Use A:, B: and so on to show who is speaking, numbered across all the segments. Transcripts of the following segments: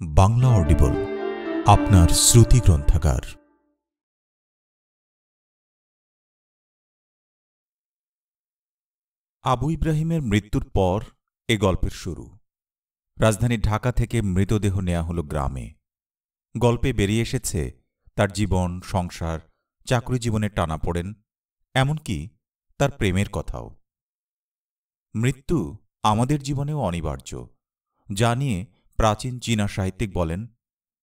A: Bangla audible, আপনার শ্রুতি গ্রন্থাগার। আবু ইব্রাহিমের মৃত্যুর পর এ গল্পের শুরু। রাজধানী ঢাকা থেকে মৃতদেহ নেওয়া হল গ্রামে। গল্পে বেরিয়ে এসেছে তার জীবন, সংসার, চাকরি জীবনে টানা পড়েন, এমনকি তার প্রেমের কথাও। মৃত্যু আমাদের জীবনেও অনিবার্য, যা নিয়ে প্রাচীন চীনা সাহিত্যিক বলেন,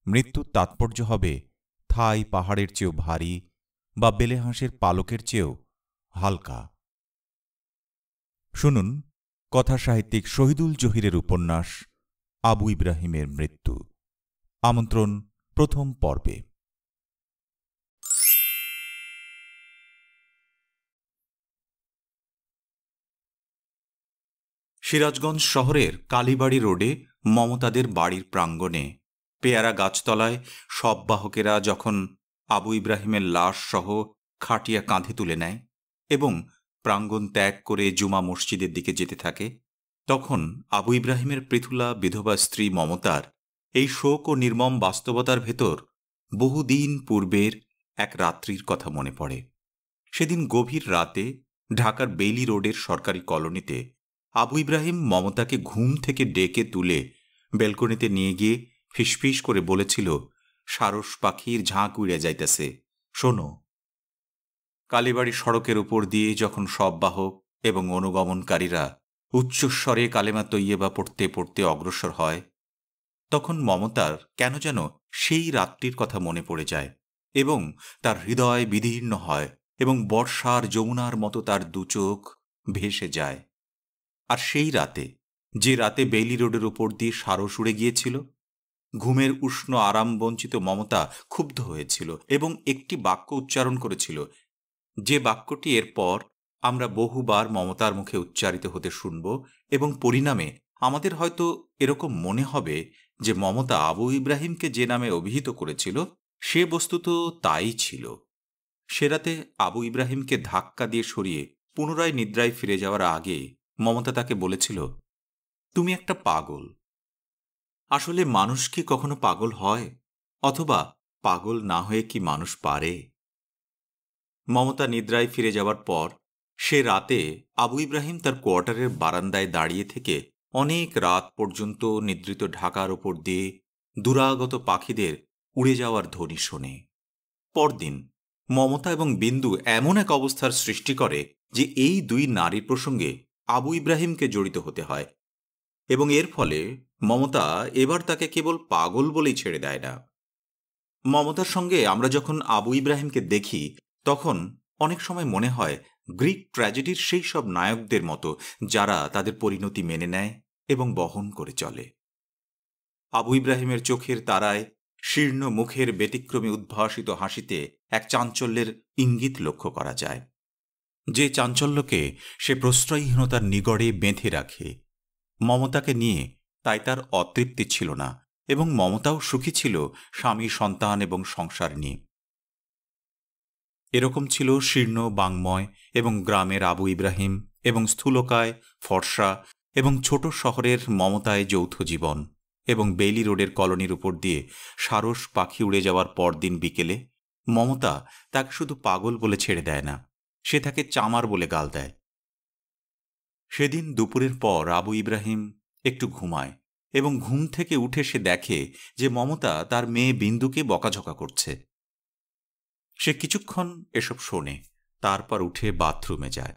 A: মৃত্যুর তাৎপর্য হবে থাই পাহাড়ের চেয়েও ভারী বা বেলেহাঁসের পালকের চেয়েও হালকা। শুনুন, কথা সাহিত্যিক শহীদুল জহিরের উপন্যাস, আবু ইব্রাহিমের মৃত্যু। আমন্ত্রণ প্রথম পর্বে। সিরাজগঞ্জ শহরের কালীবাড়ি রোডে মমতাদের বাড়ির প্রাঙ্গণে পেয়ারা গাছতলায় সব বাহকেরা যখন আবু ইব্রাহিমের লাশ সহ খাটিয়া কাঁধে তুলে নেয় এবং প্রাঙ্গণ ত্যাগ করে জুমা মসজিদের দিকে যেতে থাকে, তখন আবু ইব্রাহিমের পৃথুলা বিধবা স্ত্রী মমতার এই শোক ও নির্মম বাস্তবতার ভেতর বহুদিন পূর্বের এক রাত্রির কথা মনে পড়ে। সেদিন গভীর রাতে ঢাকার বেইলি রোডের সরকারি কলোনিতে আবু ইব্রাহিম মমতাকে ঘুম থেকে ডেকে তুলে বেলকনিতে নিয়ে গিয়ে ফিসফিস করে বলেছিল, সারস পাখির ঝাঁক উড়ে যাইতেছে, শোনো। কালীবাড়ি সড়কের উপর দিয়ে যখন সব বাহক এবং অনুগমনকারীরা উচ্চস্বরে কালেমা তৈয়েবা পড়তে পড়তে অগ্রসর হয়, তখন মমতার কেন যেন সেই রাত্রির কথা মনে পড়ে যায় এবং তার হৃদয় বিদীর্ণ হয় এবং বর্ষার যমুনার মতো তার দুচোখ ভেসে যায়। আর সেই রাতে যে রাতে বেইলি রোডের ওপর দিয়ে সারস উড়ে গিয়েছিল, ঘুমের উষ্ণ আরাম বঞ্চিত মমতা ক্ষুব্ধ হয়েছিল এবং একটি বাক্য উচ্চারণ করেছিল, যে বাক্যটি এরপর আমরা বহুবার মমতার মুখে উচ্চারিত হতে শুনব এবং পরিণামে আমাদের হয়তো এরকম মনে হবে যে মমতা আবু ইব্রাহিমকে যে নামে অভিহিত করেছিল, সে বস্তুত তাই ছিল। সে রাতে আবু ইব্রাহিমকে ধাক্কা দিয়ে সরিয়ে পুনরায় নিদ্রায় ফিরে যাওয়ার আগে মমতা তাকে বলেছিল তুমি একটা পাগল। আসলে মানুষ কি কখনো পাগল হয়? অথবা পাগল না হয়ে কি মানুষ পারে? মমতা নিদ্রায় ফিরে যাওয়ার পর, সে রাতে আবু ইব্রাহিম তার কোয়ার্টারের বারান্দায় দাঁড়িয়ে থেকে অনেক রাত পর্যন্ত নিদ্রিত ঢাকার ওপর দিয়ে দুরাগত পাখিদের উড়ে যাওয়ার ধ্বনি শোনে। পরদিন মমতা এবং বিন্দু এমন এক অবস্থার সৃষ্টি করে যে এই দুই নারীর প্রসঙ্গে আবু ইব্রাহিমকে জড়িত হতে হয়। এবং এর ফলে মমতা এবার তাকে কেবল পাগল বলেই ছেড়ে দেয় না। মমতার সঙ্গে আমরা যখন আবু ইব্রাহিমকে দেখি, তখন অনেক সময় মনে হয় গ্রিক ট্র্যাজেডির সেই সব নায়কদের মতো যারা তাদের পরিণতি মেনে নেয় এবং বহন করে চলে। আবু ইব্রাহিমের চোখের তারায় শীর্ণ মুখের ব্যতিক্রমে উদ্ভাসিত হাসিতে এক চাঞ্চল্যের ইঙ্গিত লক্ষ্য করা যায়। যে চাঞ্চল্যকে সে প্রশ্রয়হীনতার নিগড়ে বেঁধে রাখে মমতাকে নিয়ে তাই তার অতৃপ্তি ছিল না এবং মমতাও সুখী ছিল স্বামী, সন্তান এবং সংসার নিয়ে। এরকম ছিল শীর্ণ, বাংময় এবং গ্রামের আবু ইব্রাহিম এবং স্থূলকায়, ফর্সা এবং ছোট শহরের মমতায় যৌথ জীবন এবং বেইলি রোডের কলোনির উপর দিয়ে সারস পাখি উড়ে যাওয়ার পরদিন বিকেলে মমতা তাকে শুধু পাগল বলে ছেড়ে দেয় না, সে তাকে চামার বলে গাল দেয়। সেদিন দুপুরের পর আবু ইব্রাহিম একটু ঘুমায় এবং ঘুম থেকে উঠে সে দেখে যে মমতা তার মেয়ে বিন্দুকে বকাঝকা করছে। সে কিছুক্ষণ এসব শোনে, তারপর উঠে বাথরুমে যায়।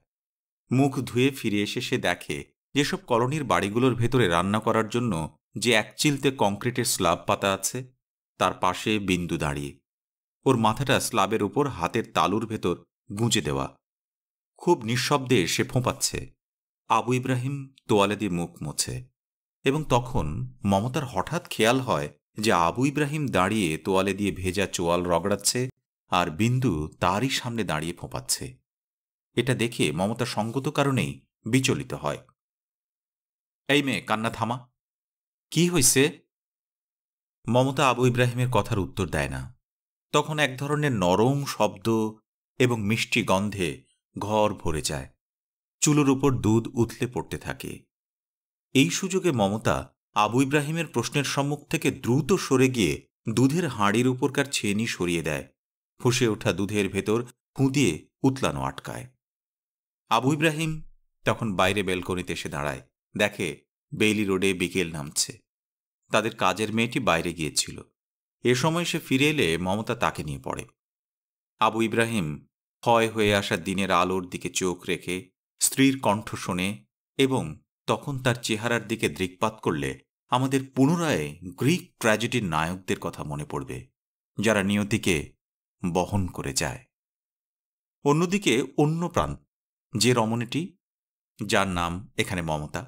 A: মুখ ধুয়ে ফিরে এসে সে দেখে যেসব কলোনির বাড়িগুলোর ভেতরে রান্না করার জন্য যে একচিলতে কংক্রিটের স্ল্যাব পাতা আছে, তার পাশে বিন্দু দাঁড়িয়ে। ওর মাথাটা স্ল্যাবের উপর হাতের তালুর ভেতর গুঁজে দেওয়া। খুব নিঃশব্দে সে ফোঁপাচ্ছে। আবু ইব্রাহিম তোয়ালে দিয়ে মুখ মোছে এবং তখন মমতার হঠাৎ খেয়াল হয় যে আবু ইব্রাহিম দাঁড়িয়ে তোয়ালে দিয়ে ভেজা চোয়াল রগড়াচ্ছে আর বিন্দু তারই সামনে দাঁড়িয়ে ফোঁপাচ্ছে। এটা দেখে মমতা সঙ্গত কারণেই বিচলিত হয়। এই মেয়ে, কান্না থামা। কি হইছে? মমতা আবু ইব্রাহিমের কথার উত্তর দেয় না। তখন এক ধরনের নরম শব্দ এবং মিষ্টি গন্ধে ঘর ভরে যায়। চুলোর উপর দুধ উথলে পড়তে থাকে। এই সুযোগে মমতা আবু ইব্রাহিমের প্রশ্নের সম্মুখ থেকে দ্রুত সরে গিয়ে দুধের হাঁড়ির উপরকার ছেনি সরিয়ে দেয়। ফুসে ওঠা দুধের ভেতর খুঁদিয়ে উতলানো আটকায়। আবু ইব্রাহিম তখন বাইরে বেলকনিতে এসে দাঁড়ায়। দেখে বেইলি রোডে বিকেল নামছে। তাদের কাজের মেয়েটি বাইরে গিয়েছিল। এ সময় সে ফিরে এলে মমতা তাকে নিয়ে পড়ে। আবু ইব্রাহিম ক্ষয় হয়ে আসা দিনের আলোর দিকে চোখ রেখে স্ত্রীর কণ্ঠ শোনে এবং তখন তার চেহারার দিকে দৃকপাত করলে আমাদের পুনরায় গ্রিক ট্র্যাজেডির নায়কদের কথা মনে পড়বে, যারা নিয়তিকে বহন করে যায়। অন্যদিকে অন্য প্রান্ত যে রমণীটি, যার নাম এখানে মমতা,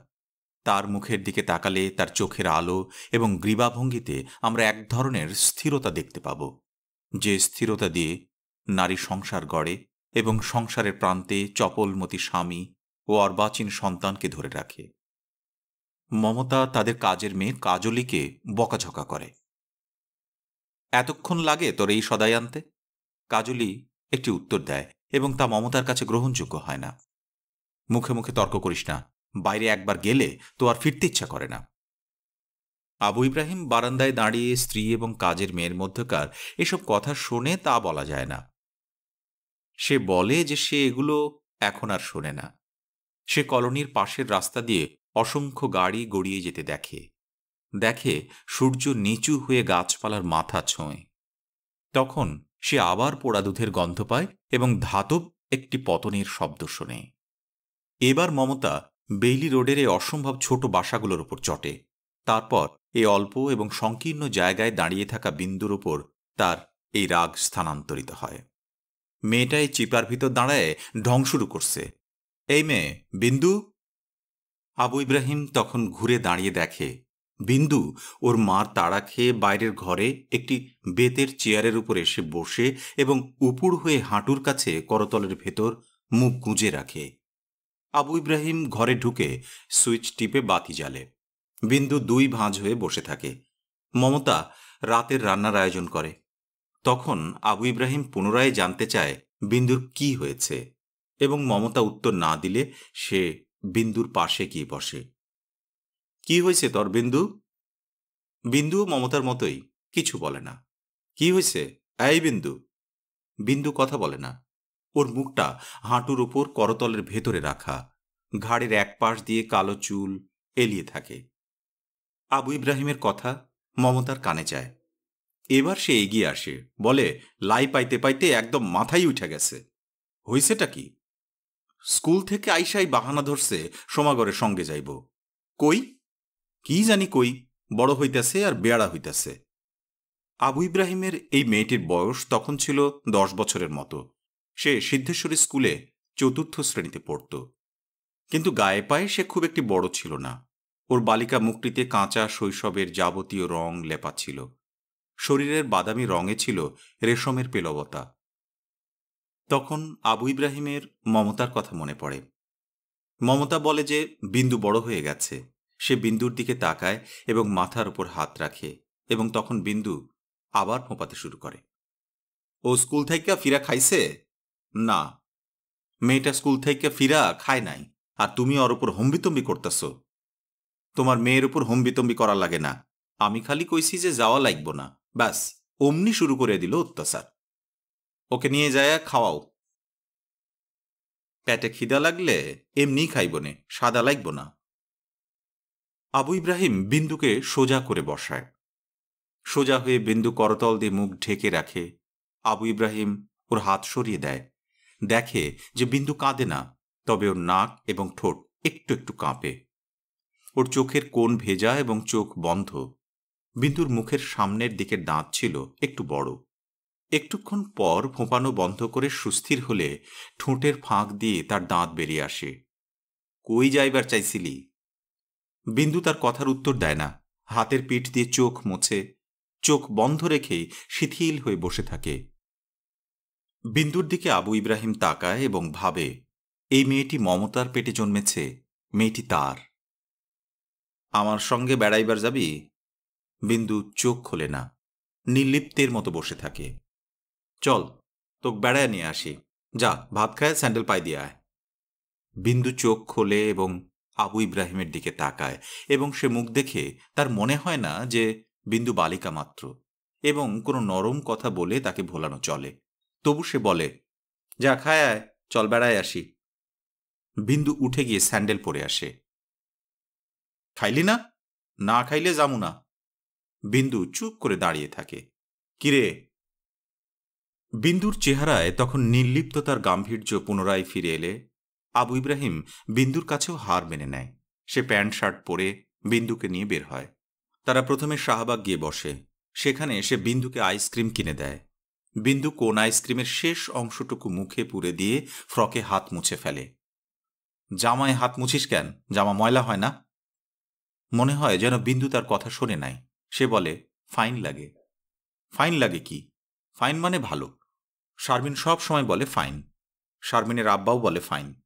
A: তার মুখের দিকে তাকালে তার চোখের আলো এবং গ্রীবাভঙ্গিতে আমরা এক ধরনের স্থিরতা দেখতে পাব, যে স্থিরতা দিয়ে নারী সংসার গড়ে এবং সংসারের প্রান্তে চপলমতি স্বামী ও অর্বাচীন সন্তানকে ধরে রাখে। মমতা তাদের কাজের মেয়ে কাজলিকে বকাঝকা করে। এতক্ষণ লাগে তোর এই সদাই আনতে? কাজলি একটি উত্তর দেয় এবং তা মমতার কাছে গ্রহণযোগ্য হয় না। মুখে মুখে তর্ক করিস না, বাইরে একবার গেলে তো আর ফিরতে ইচ্ছা করে না। আবু ইব্রাহিম বারান্দায় দাঁড়িয়ে স্ত্রী এবং কাজের মেয়ের মধ্যকার এসব কথা শোনে তা বলা যায় না। সে বলে যে সে এগুলো এখন আর শোনে না। সে কলোনির পাশের রাস্তা দিয়ে অসংখ্য গাড়ি গড়িয়ে যেতে দেখে। দেখে সূর্য নিচু হয়ে গাছপালার মাথা ছোঁয়। তখন সে আবার পোড়া দুধের গন্ধ পায় এবং ধাতব একটি পতনের শব্দ শোনে। এবার মমতা বেইলি রোডের এই অসম্ভব ছোট বাসাগুলোর উপর চটে। তারপর এই অল্প এবং সংকীর্ণ জায়গায় দাঁড়িয়ে থাকা বিন্দুর উপর তার এই রাগ স্থানান্তরিত হয়। মেয়েটা এই চিপার ভিতর দাঁড়ায় ঢং শুরু করছে। এই মেয়ে, বিন্দু? আবু ইব্রাহিম তখন ঘুরে দাঁড়িয়ে দেখে, বিন্দু, ওর মার তাড়া খেয়ে বাইরের ঘরে একটি বেতের চেয়ারের উপর এসে বসে এবং উপুর হয়ে হাঁটুর কাছে করতলের ভেতর মুখ গুঁজে রাখে। আবু ইব্রাহিম ঘরে ঢুকে সুইচ টিপে বাতি জ্বালে। বিন্দু দুই ভাঁজ হয়ে বসে থাকে। মমতা রাতের রান্নার আয়োজন করে। তখন আবু ইব্রাহিম পুনরায় জানতে চায় বিন্দুর কি হয়েছে এবং মমতা উত্তর না দিলে সে বিন্দুর পাশে গিয়ে বসে। কি হয়েছে তোর বিন্দু? বিন্দুও মমতার মতোই, কিছু বলে না। কি হয়েছে? এই বিন্দু। বিন্দু কথা বলে না। ওর মুখটা হাঁটুর উপর করতলের ভেতরে রাখা, ঘাড়ের এক পাশ দিয়ে কালো চুল এলিয়ে থাকে। আবু ইব্রাহিমের কথা মমতার কানে যায়। এবার সে এগিয়ে আসে, বলে, লাই পাইতে পাইতে একদম মাথায় উঠে গেছে। হইছেটা কি? স্কুল থেকে আইসাই বাহানা ধরছে, সমাগরের সঙ্গে যাইব। কই? কি জানি কই, বড় হইতেছে আর বেড়া হইতেছে। আবু ইব্রাহিমের এই মেয়েটির বয়স তখন ছিল দশ বছরের মতো। সে সিদ্ধেশ্বরী স্কুলে চতুর্থ শ্রেণীতে পড়ত। কিন্তু গায়ে পায়ে সে খুব একটি বড় ছিল না। ওর বালিকা মুখটিতে কাঁচা শৈশবের যাবতীয় রং লেপা ছিল। শরীরের বাদামি রঙে ছিল রেশমের পেলবতা। তখন আবু ইব্রাহিমের মমতার কথা মনে পড়ে। মমতা বলে যে, বিন্দু বড় হয়ে গেছে। সে বিন্দুর দিকে তাকায় এবং মাথার উপর হাত রাখে এবং তখন বিন্দু আবার ফোঁপাতে শুরু করে। ও স্কুল থেকে ফিরা খাইছে? না। মেয়েটা স্কুল থেকে ফিরা খায় নাই। আর তুমি ওর উপর হম্বিতম্বি করতেছ? তোমার মেয়ের উপর হম্বিতম্বি করা লাগে না। আমি খালি কইছি যে যাওয়া লাগব না। ব্যাস, অমনি শুরু করে দিল অত্যাচার। ওকে নিয়ে যায় খাওয়াও। পেটে খিদা লাগলে এমনি খাইব নে, সাদা লাগব না। আবু ইব্রাহিম বিন্দুকে সোজা করে বসায়। সোজা হয়ে বিন্দু করতল দিয়ে মুখ ঢেকে রাখে। আবু ইব্রাহিম ওর হাত সরিয়ে দেয়। দেখে যে বিন্দু কাঁদে না, তবে ওর নাক এবং ঠোঁট একটু একটু কাঁপে। ওর চোখের কোণ ভেজা এবং চোখ বন্ধ। বিন্দুর মুখের সামনের দিকের দাঁত ছিল একটু বড়। একটুক্ষণ পর ফোঁপানো বন্ধ করে সুস্থির হলে ঠোঁটের ফাঁক দিয়ে তার দাঁত বেরিয়ে আসে। কই যাইবার চাইছিলি? বিন্দু তার কথার উত্তর দেয় না। হাতের পিঠ দিয়ে চোখ মোছে, চোখ বন্ধ রেখেই শিথিল হয়ে বসে থাকে। বিন্দুর দিকে আবু ইব্রাহিম তাকায় এবং ভাবে, এই মেয়েটি মমতার পেটে জন্মেছে, মেয়েটি তার। আমার সঙ্গে বেড়াইবার যাবি? বিন্দু চোখ খোলে না, নির্লিপ্তের মতো বসে থাকে। চল, তোক বেড়ায় নিয়ে আসি। যা, ভাত খায়, স্যান্ডেল পাই দিয়ে আয়। বিন্দু চোখ খোলে এবং আবু ইব্রাহিমের দিকে তাকায় এবং সে মুখ দেখে তার মনে হয় না যে বিন্দু বালিকা মাত্র এবং কোনো নরম কথা বলে তাকে ভোলানো চলে। তবু সে বলে, যা, খায় আয়, চল বেড়ায় আসি। বিন্দু উঠে গিয়ে স্যান্ডেল পরে আসে। খাইলি না? না খাইলে যামু না। বিন্দু চুপ করে দাঁড়িয়ে থাকে। কিরে? বিন্দুর চেহারায় তখন নির্লিপ্ততার গাম্ভীর্য পুনরায় ফিরে এলে আবু ইব্রাহিম বিন্দুর কাছেও হার মেনে নেয়। সে প্যান্ট, শার্ট পরে বিন্দুকে নিয়ে বের হয়। তারা প্রথমে শাহবাগ গিয়ে বসে। সেখানে সে বিন্দুকে আইসক্রিম কিনে দেয়। বিন্দু কোন আইসক্রিমের শেষ অংশটুকু মুখে পুরে দিয়ে ফ্রকে হাত মুছে ফেলে। জামায় হাত মুছিস কেন? জামা ময়লা হয় না? মনে হয় যেন বিন্দু তার কথা শোনে নাই। সে বলে, ফাইন লাগে। ফাইন লাগে কি? ফাইন মানে ভালো। শারমিন সব সময় বলে, ফাইন। শারমিনের আব্বাও বলে, ফাইন।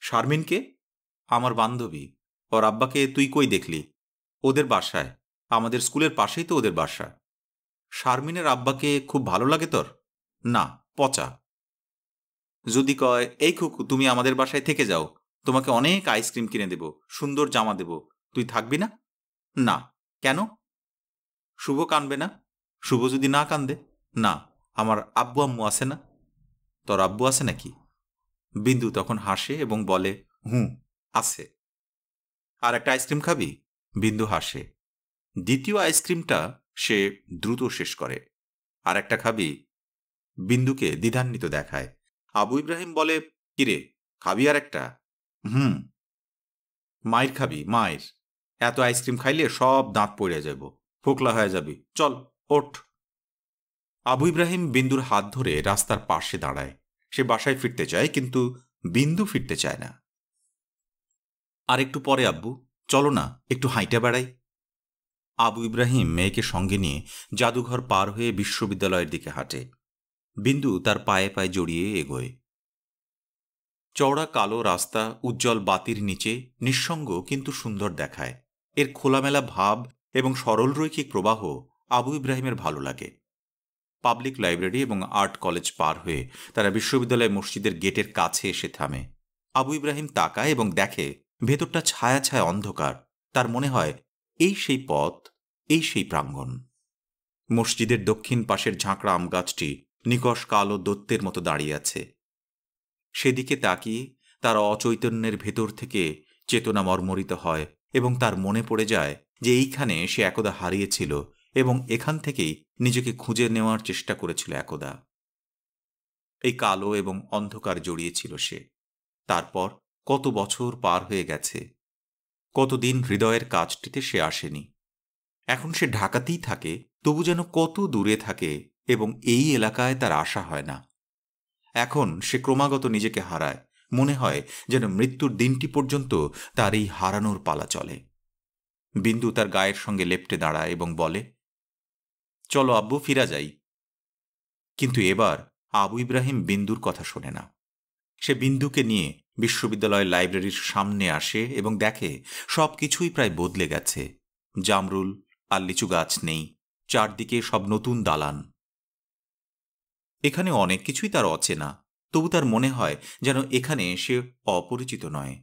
A: শারমিনকে? আমার বান্ধবী। ওর আব্বাকে তুই কই দেখলি? ওদের বাসায়। আমাদের স্কুলের পাশেই তো ওদের বাসা। শারমিনের আব্বাকে খুব ভালো লাগে তোর? না, পচা। যদি কয়, এই খুকু, তুমি আমাদের বাসায় থেকে যাও। তোমাকে অনেক আইসক্রিম কিনে দেব, সুন্দর জামা দেব। তুই থাকবি না না। কেন? শুভ কানবে না? শুভ যদি না কান্দে? না, আমার আব্বু আম্মু আছে না? তোর আব্বু আছে নাকি? বিন্দু তখন হাসে এবং বলে হুঁ আছে। আর একটা আইসক্রিম খাবি? বিন্দু হাসে। দ্বিতীয় আইসক্রিমটা সে দ্রুত শেষ করে। আর একটা খাবি? বিন্দুকে দ্বিধান্বিত দেখায়। আবু ইব্রাহিম বলে, কিরে, খাবি আর একটা? হুম। মায়ের খাবি, মায়ের। এত আইসক্রিম খাইলে সব দাঁত পড়ে যাব ফোকলা হয়ে যাবি। চল, ওঠ। আবু ইব্রাহিম বিন্দুর হাত ধরে রাস্তার পাশে দাঁড়ায়। সে বাসায় ফিরতে চায়, কিন্তু বিন্দু ফিরতে চায় না। আর একটু পরে, আব্বু। চলো না, একটু হাইটা বেড়াই। আবু ইব্রাহিম মেয়েকে সঙ্গে নিয়ে জাদুঘর পার হয়ে বিশ্ববিদ্যালয়ের দিকে হাঁটে। বিন্দু তার পায়ে পায়ে জড়িয়ে এগোয়। চওড়া কালো রাস্তা উজ্জ্বল বাতির নিচে নিঃসঙ্গ কিন্তু সুন্দর দেখায়। এর খোলামেলা ভাব এবং সরলরৈখিক প্রবাহ আবু ইব্রাহিমের ভালো লাগে। পাবলিক লাইব্রেরি এবং আর্ট কলেজ পার হয়ে তারা বিশ্ববিদ্যালয় মসজিদের গেটের কাছে এসে থামে। আবু ইব্রাহিম তাকায় এবং দেখে ভেতরটা ছায়া ছায়া অন্ধকার। তার মনে হয়, এই সেই পথ, এই সেই প্রাঙ্গণ। মসজিদের দক্ষিণ পাশের ঝাঁকড়া আম গাছটি নিকশ কালো দত্তের মতো দাঁড়িয়ে আছে। সেদিকে তাকিয়ে তারা অচৈতন্যের ভেতর থেকে চেতনা মর্মরিত হয় এবং তার মনে পড়ে যায় যে এইখানে সে একদা হারিয়েছিল এবং এখান থেকেই নিজেকে খুঁজে নেওয়ার চেষ্টা করেছিল একদা। এই কালো এবং অন্ধকার জড়িয়েছিল সে। তারপর কত বছর পার হয়ে গেছে। কতদিন হৃদয়ের কাজটিতে সে আসেনি। এখন সে ঢাকাতেই থাকে, তবু যেন কত দূরে থাকে এবং এই এলাকায় তার আশা হয় না। এখন সে ক্রমাগত নিজেকে হারায় মনে হয় যেন মৃত্যুর দিনটি পর্যন্ত তার এই হারানোর পালা চলে। বিন্দু তার গায়ের সঙ্গে লেপটে দাঁড়ায় এবং বলে, চলো আব্বু, ফিরা যাই। কিন্তু এবার আবু ইব্রাহিম বিন্দুর কথা শোনে না। সে বিন্দুকে নিয়ে বিশ্ববিদ্যালয় লাইব্রেরির সামনে আসে এবং দেখে সব কিছুই প্রায় বদলে গেছে। জামরুল, আর লিচু গাছ নেই, চারদিকে সব নতুন দালান। এখানে অনেক কিছুই তার অচেনা। তবু তার মনে হয় যেন এখানে সে অপরিচিত নয়।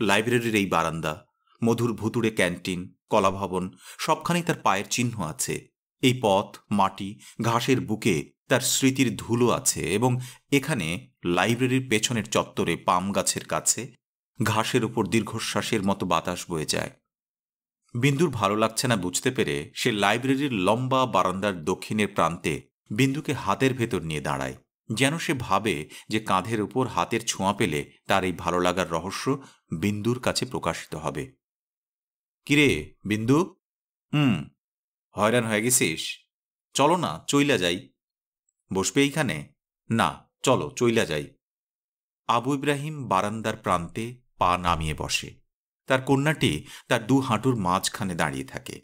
A: লাইব্রেরির এই বারান্দা, মধুর ভুতুড়ে ক্যান্টিন, কলাভবন, সবখানেই তার পায়ের চিহ্ন আছে। এই পথ, মাটি, ঘাসের বুকে তার স্মৃতির ধুলো আছে এবং এখানে লাইব্রেরির পেছনের চত্বরে পাম গাছের কাছে ঘাসের উপর দীর্ঘশ্বাসের মতো বাতাস বয়ে যায়। বিন্দুর ভালো লাগছে না বুঝতে পেরে সে লাইব্রেরির লম্বা বারান্দার দক্ষিণের প্রান্তে বিন্দুকে হাতের ভেতর নিয়ে দাঁড়ায়। যেন সে ভাবে যে কাঁধের উপর হাতের ছোঁয়া পেলে তার এই ভালো লাগার রহস্য বিন্দুর কাছে প্রকাশিত হবে। কিরে, বিন্দু? হুম, হয়রান হয়ে গেছিস? চলো না, চইলা যাই। বসবে এইখানে? না, চলো, চইলা যাই। আবু ইব্রাহিম বারান্দার প্রান্তে পা নামিয়ে বসে। তার কন্যাটি তার দু হাঁটুর মাঝখানে দাঁড়িয়ে থাকে।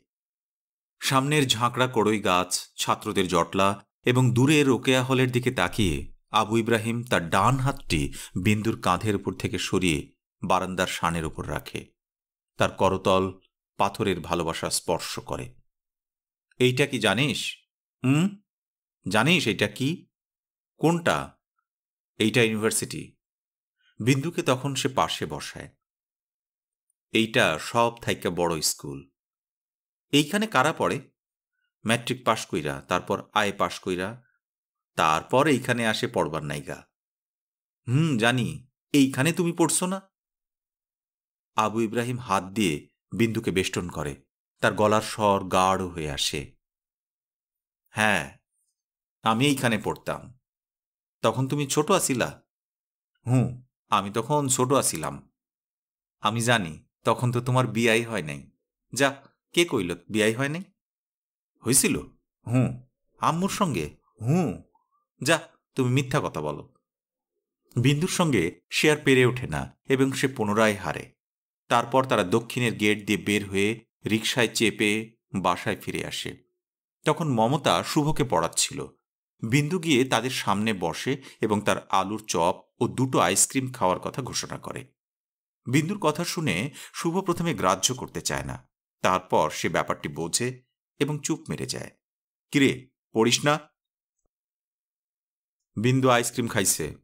A: সামনের ঝাঁকড়া কড়ই গাছ, ছাত্রদের জটলা এবং দূরে রোকেয়া হলের দিকে তাকিয়ে আবু ইব্রাহিম তার ডান হাতটি বিন্দুর কাঁধের উপর থেকে সরিয়ে বারান্দার শানের উপর রাখে। তার করতল পাথরের ভালোবাসা স্পর্শ করে। এইটা কি জানিস? হুম? জানিস এইটা কি? কোনটা? এইটা ইউনিভার্সিটি। বিন্দুকে তখন সে পাশে বসায়। এইটা সব থাইকা বড় স্কুল। এইখানে কারা পড়ে? ম্যাট্রিক পাশ কইরা, তারপর আয় পাশ কইরা, তারপর এইখানে আসে পড়বার নাইগা হুম, জানি, এইখানে তুমি পড়ছো না? আবু ইব্রাহিম হাত দিয়ে বিন্দুকে বেষ্টন করে, তার গলার স্বর গাঢ় হয়ে আসে। হ্যাঁ আমি এইখানে পড়তাম। তখন তুমি ছোট আছিলা হুঁ আমি তখন ছোট আছিলাম আমি জানি, তখন তো তোমার বিয়াই হয় নাই। যা, কে কইল, বিয়াই হয় নাই? হয়েছিল হুঁ। আম্মুর সঙ্গে? হুঁ। যা, তুমি মিথ্যা কথা বলো। বিন্দুর সঙ্গে সে আর পেরে ওঠে না এবং সে পুনরায় হারে। তারপর তারা দক্ষিণের গেট দিয়ে বের হয়ে রিকশায় চেপে বাসায় ফিরে আসে। তখন মমতা শুভকে পড়াচ্ছিল। বিন্দু গিয়ে তাদের সামনে বসে এবং তার আলুর চপ ও দুটো আইসক্রিম খাওয়ার কথা ঘোষণা করে। বিন্দুর কথা শুনে শুভ প্রথমে গ্রাহ্য করতে চায় না। তারপর সে ব্যাপারটি বোঝে এবং চুপ মেরে যায়। কিরে, পড়িস না? বিন্দু আইসক্রিম খাইছে।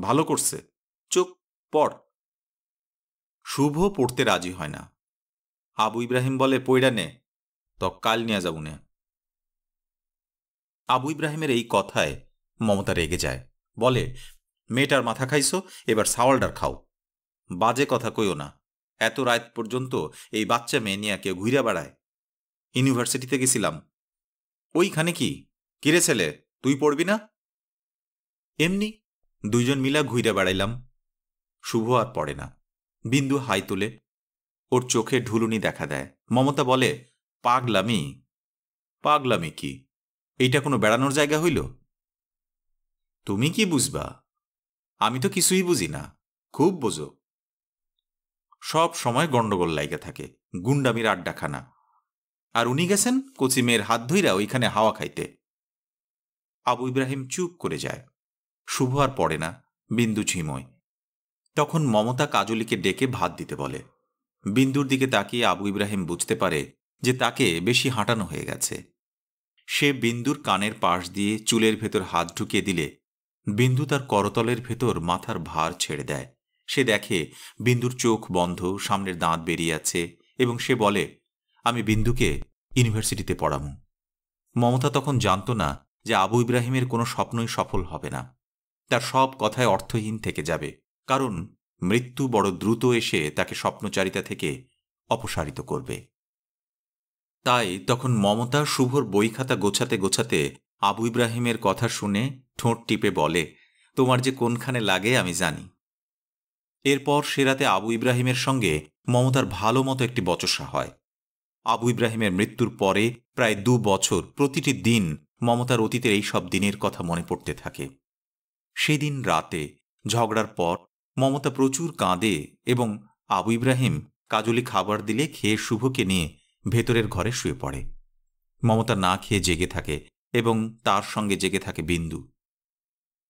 A: ভালো করছে। চুপ, পড়। শুভ পড়তে রাজি হয় না। আবু ইব্রাহিম বলে, পইডা নে। তো কাল নিয়ে যাব নে। আবু ইব্রাহিমের এই কথায় মমতা রেগে যায়। বলে, মেয়েটার মাথা খাইছো, এবার সাওয়ালডার খাও। বাজে কথা কইও না। এত রাত পর্যন্ত এই বাচ্চা মেয়ে নিয়ে কেউ ঘুরে বেড়ায়। ইউনিভার্সিটিতে গেছিলাম। ওইখানে কি? কিরে ছেলে, তুই পড়বি না? এমনি দুইজন মিলা ঘুরে বেড়াইলাম। শুভ আর পড়ে না। বিন্দু হাই তুলে ওর চোখে ঢুলুনি দেখা দেয়। মমতা বলে, পাগলামি পাগলামি কি? এইটা কোনো বেড়ানোর জায়গা হইল? তুমি কি বুঝবা? আমি তো কিছুই বুঝি না। খুব বোঝো। সব সময় গন্ডগোল লাইগা থাকে। গুন্ডামির আড্ডাখানা। আর উনি গেছেন কচি মেয়ের হাত ধইরা ওইখানে হাওয়া খাইতে। আবু ইব্রাহিম চুপ করে যায়। শুভ আর পড়ে না, বিন্দু ঝিময়। তখন মমতা কাজলিকে ডেকে ভাত দিতে বলে। বিন্দুর দিকে তাকিয়ে আবু ইব্রাহিম বুঝতে পারে যে তাকে বেশি হাঁটানো হয়ে গেছে। সে বিন্দুর কানের পাশ দিয়ে চুলের ভেতর হাত ঢুকিয়ে দিলে বিন্দু তার করতলের ভেতর মাথার ভার ছেড়ে দেয়। সে দেখে বিন্দুর চোখ বন্ধ, সামনের দাঁত বেরিয়ে আছে এবং সে বলে আমি বিন্দুকে ইউনিভার্সিটিতে পড়ামু। মমতা তখন জানত না যে আবু ইব্রাহিমের কোনো স্বপ্নই সফল হবে না। তার সব কথায় অর্থহীন থেকে যাবে, কারণ মৃত্যু বড় দ্রুত এসে তাকে স্বপ্নচারিতা থেকে অপসারিত করবে। তাই তখন মমতা শুভর বই খাতা গোছাতে গোছাতে আবু ইব্রাহিমের কথা শুনে ঠোঁট টিপে বলে, তোমার যে কোনখানে লাগে আমি জানি। এরপর সে রাতে আবু ইব্রাহিমের সঙ্গে মমতার ভালো মতো একটি বচসা হয়। আবু ইব্রাহিমের মৃত্যুর পরে প্রায় দু বছর প্রতিটি দিন মমতার অতীতের এই সব দিনের কথা মনে পড়তে থাকে। সেদিন রাতে ঝগড়ার পর মমতা প্রচুর কাঁদে এবং আবু ইব্রাহিম কাজলি খাবার দিলে খেয়ে শুভকে নিয়ে ভেতরের ঘরে শুয়ে পড়ে। মমতা না খেয়ে জেগে থাকে এবং তার সঙ্গে জেগে থাকে বিন্দু।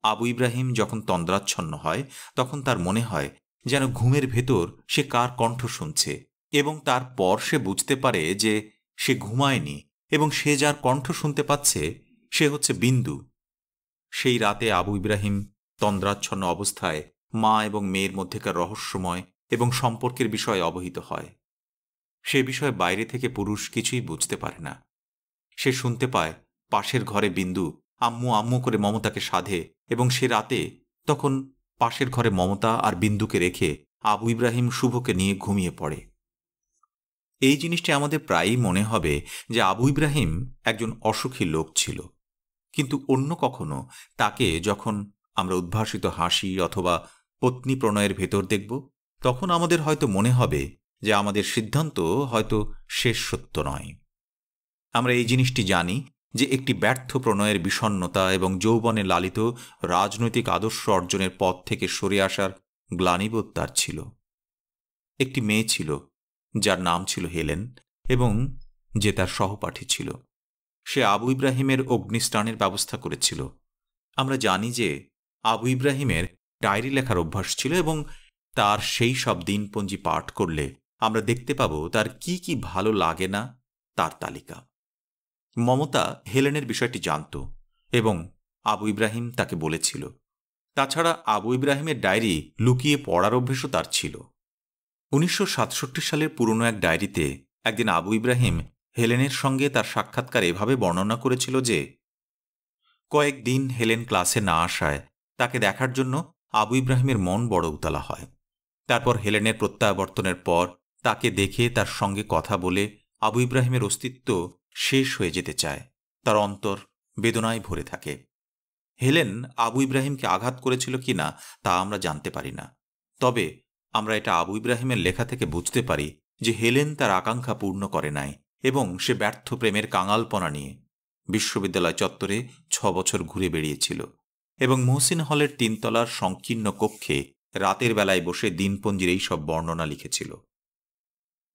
A: আবু ইব্রাহিম যখন তন্দ্রাচ্ছন্ন হয়, তখন তার মনে হয় যেন ঘুমের ভেতর সে কার কণ্ঠ শুনছে। এবং তারপর সে বুঝতে পারে যে সে ঘুমায়নি এবং সে যার কণ্ঠ শুনতে পাচ্ছে, সে হচ্ছে বিন্দু। সেই রাতে আবু ইব্রাহিম তন্দ্রাচ্ছন্ন অবস্থায় মা এবং মেয়ের মধ্যেকার রহস্যময় এবং সম্পর্কের বিষয়ে অবহিত হয়। সে বিষয়ে বাইরে থেকে পুরুষ কিছুই বুঝতে পারে না। সে শুনতে পায়, পাশের ঘরে বিন্দু আম্মু আম্মু করে মমতাকে সাধে এবং সে রাতে তখন পাশের ঘরে মমতা আর বিন্দুকে রেখে আবু ইব্রাহিম শুভকে নিয়ে ঘুমিয়ে পড়ে। এই জিনিসটি আমাদের প্রায়ই মনে হবে যে আবু ইব্রাহিম একজন অসুখী লোক ছিল। কিন্তু অন্য কখনো তাকে যখন আমরা উদ্ভাসিত হাসি অথবা পত্নী প্রণয়ের ভেতর দেখব, তখন আমাদের হয়তো মনে হবে যে আমাদের সিদ্ধান্ত হয়তো শেষ সত্য নয়। আমরা এই জিনিসটি জানি যে একটি ব্যর্থ প্রণয়ের বিষণ্নতা এবং যৌবনে লালিত রাজনৈতিক আদর্শ অর্জনের পথ থেকে সরে আসার গ্লানিবোধ তার ছিল। একটি মেয়ে ছিল যার নাম ছিল হেলেন এবং যে তার সহপাঠী ছিল। সে আবু ইব্রাহিমের অগ্নিস্থানের ব্যবস্থা করেছিল। আমরা জানি যে আবু ইব্রাহিমের ডায়েরি লেখার অভ্যাস ছিল এবং তার সেই সব দিনপঞ্জি পাঠ করলে আমরা দেখতে পাব তার কি কি ভালো লাগে না তার তালিকা। মমতা হেলেনের বিষয়টি জানত এবং আবু ইব্রাহিম তাকে বলেছিল। তাছাড়া আবু ইব্রাহিমের ডায়েরি লুকিয়ে পড়ার অভ্যেসও তার ছিল। উনিশশো সাতষট্টি সালের পুরনো এক ডায়েরিতে একদিন আবু ইব্রাহিম হেলেনের সঙ্গে তার সাক্ষাৎকার এভাবে বর্ণনা করেছিল যে কয়েকদিন হেলেন ক্লাসে না আসায় তাকে দেখার জন্য আবু ইব্রাহিমের মন বড় উতলা হয়। তারপর হেলেনের প্রত্যাবর্তনের পর তাকে দেখে তার সঙ্গে কথা বলে আবু ইব্রাহিমের অস্তিত্ব শেষ হয়ে যেতে চায়। তার অন্তর বেদনায় ভরে থাকে। হেলেন আবু ইব্রাহিমকে আঘাত করেছিল কিনা তা আমরা জানতে পারি না। তবে আমরা এটা আবু ইব্রাহিমের লেখা থেকে বুঝতে পারি যে হেলেন তার আকাঙ্ক্ষা পূর্ণ করে নাই এবং সে ব্যর্থ প্রেমের কাঙালপনা নিয়ে বিশ্ববিদ্যালয় চত্বরে ছ বছর ঘুরে বেরিয়েছিল এবং মহসিন হলের তিনতলার সংকীর্ণ কক্ষে রাতের বেলায় বসে দিনপঞ্জির এই সব বর্ণনা লিখেছিল।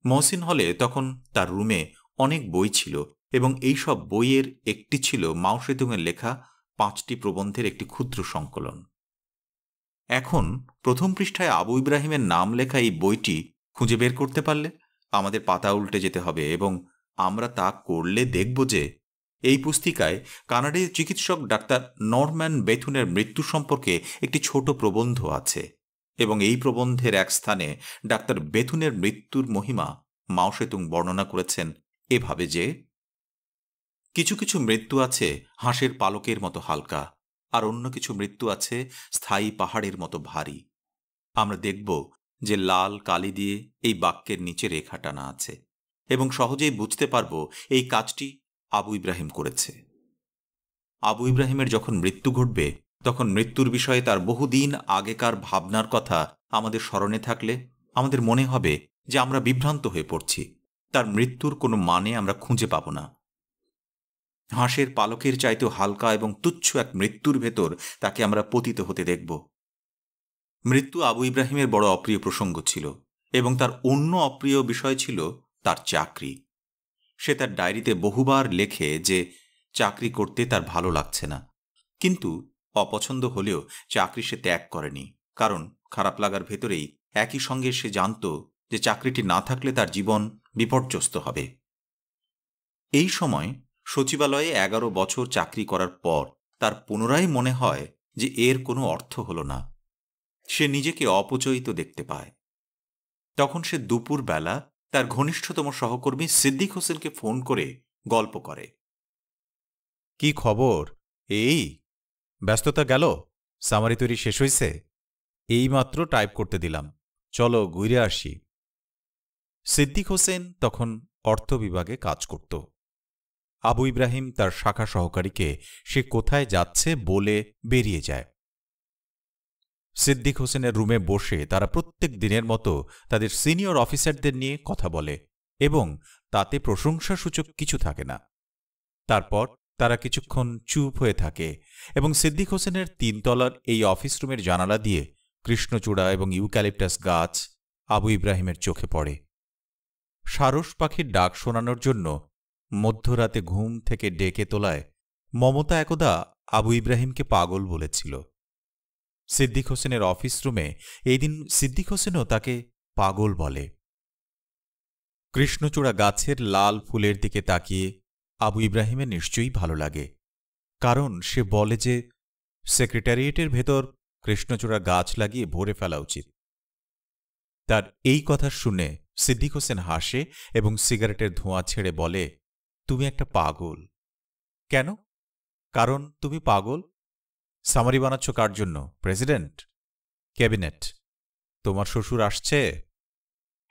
A: মহসিন হলে তখন তার রুমে অনেক বই ছিল এবং এই সব বইয়ের একটি ছিল মাওসেতুংয়ের লেখা পাঁচটি প্রবন্ধের একটি ক্ষুদ্র সংকলন। এখন প্রথম পৃষ্ঠায় আবু ইব্রাহিমের নাম লেখা এই বইটি খুঁজে বের করতে পারলে আমাদের পাতা উল্টে যেতে হবে এবং আমরা তা করলে দেখব যে এই পুস্তিকায় কানাডীয় চিকিৎসক ডাক্তার নরম্যান বেথুনের মৃত্যু সম্পর্কে একটি ছোট প্রবন্ধ আছে এবং এই প্রবন্ধের এক স্থানে ডাক্তার বেথুনের মৃত্যুর মহিমা মাওসেতুং বর্ণনা করেছেন এভাবে যে, কিছু কিছু মৃত্যু আছে হাঁসের পালকের মতো হালকা আর অন্য কিছু মৃত্যু আছে স্থায়ী পাহাড়ের মতো ভারী। আমরা দেখব যে লাল কালি দিয়ে এই বাক্যের নিচে রেখা টানা আছে এবং সহজেই বুঝতে পারব এই কাজটি আবু ইব্রাহিম করেছে। আবু ইব্রাহিমের যখন মৃত্যু ঘটবে, তখন মৃত্যুর বিষয়ে তার বহুদিন আগেকার ভাবনার কথা আমাদের স্মরণে থাকলে আমাদের মনে হবে যে আমরা বিভ্রান্ত হয়ে পড়ছি। তার মৃত্যুর কোনো মানে আমরা খুঁজে পাব না। হাঁসের পালকের চাইতেও হালকা এবং তুচ্ছ এক মৃত্যুর ভেতর তাকে আমরা পতিত হতে দেখব। মৃত্যু আবু ইব্রাহিমের বড় অপ্রিয় প্রসঙ্গ ছিল এবং তার অন্য অপ্রিয় বিষয় ছিল তার চাকরি। সে তার ডায়েরিতে বহুবার লেখে যে চাকরি করতে তার ভালো লাগছে না। কিন্তু অপছন্দ হলেও চাকরি সে ত্যাগ করেনি, কারণ খারাপ লাগার ভেতরেই একই সঙ্গে সে জানত যে চাকরিটি না থাকলে তার জীবন বিপর্যস্ত হবে। এই সময় সচিবালয়ে এগারো বছর চাকরি করার পর তার পুনরায় মনে হয় যে এর কোনো অর্থ হল না। সে নিজেকে অপচয়িত দেখতে পায়। তখন সে দুপুর বেলা তার ঘনিষ্ঠতম সহকর্মী সিদ্দিক হোসেনকে ফোন করে গল্প করে।
B: কি খবর? এই, ব্যস্ততা গেল? সামারি তৈরি শেষ হইছে? এইমাত্র টাইপ করতে দিলাম। চলো ঘুরে আসি। সিদ্দিক হোসেন তখন অর্থ বিভাগে কাজ করত। আবু ইব্রাহিম তার শাখা সহকারীকে সে কোথায় যাচ্ছে বলে বেরিয়ে যায়। সিদ্দিক হোসেনের রুমে বসে তারা প্রত্যেক দিনের মতো তাদের সিনিয়র অফিসারদের নিয়ে কথা বলে এবং তাতে প্রশংসাসূচক কিছু থাকে না। তারপর তারা কিছুক্ষণ চুপ হয়ে থাকে এবং সিদ্দিক হোসেনের তিনতলার এই অফিস রুমের জানালা দিয়ে কৃষ্ণচূড়া এবং ইউক্যালিপটাস গাছ আবু ইব্রাহিমের চোখে পড়ে। সারস পাখির ডাক শোনানোর জন্য মধ্যরাতে ঘুম থেকে ডেকে তোলায় মমতা একদা আবু ইব্রাহিমকে পাগল বলেছিল। সিদ্দিক হোসেনের অফিস রুমে এই দিন সিদ্দিক হোসেনও তাকে পাগল বলে। কৃষ্ণচূড়া গাছের লাল ফুলের দিকে তাকিয়ে আবু ইব্রাহিমের নিশ্চয়ই ভালো লাগে, কারণ সে বলে যে, সেক্রেটারিয়েটের ভেতর কৃষ্ণচূড়া গাছ লাগিয়ে ভরে ফেলা উচিত। তার এই কথা শুনে সিদ্দিক হোসেন হাসে এবং সিগারেটের ধোঁয়া ছেড়ে বলে তুমি একটা পাগল। কেন? কারণ তুমি পাগল। সামারি বানাচ্ছ কার জন্য? প্রেসিডেন্ট? ক্যাবিনেট। তোমার শ্বশুর আসছে?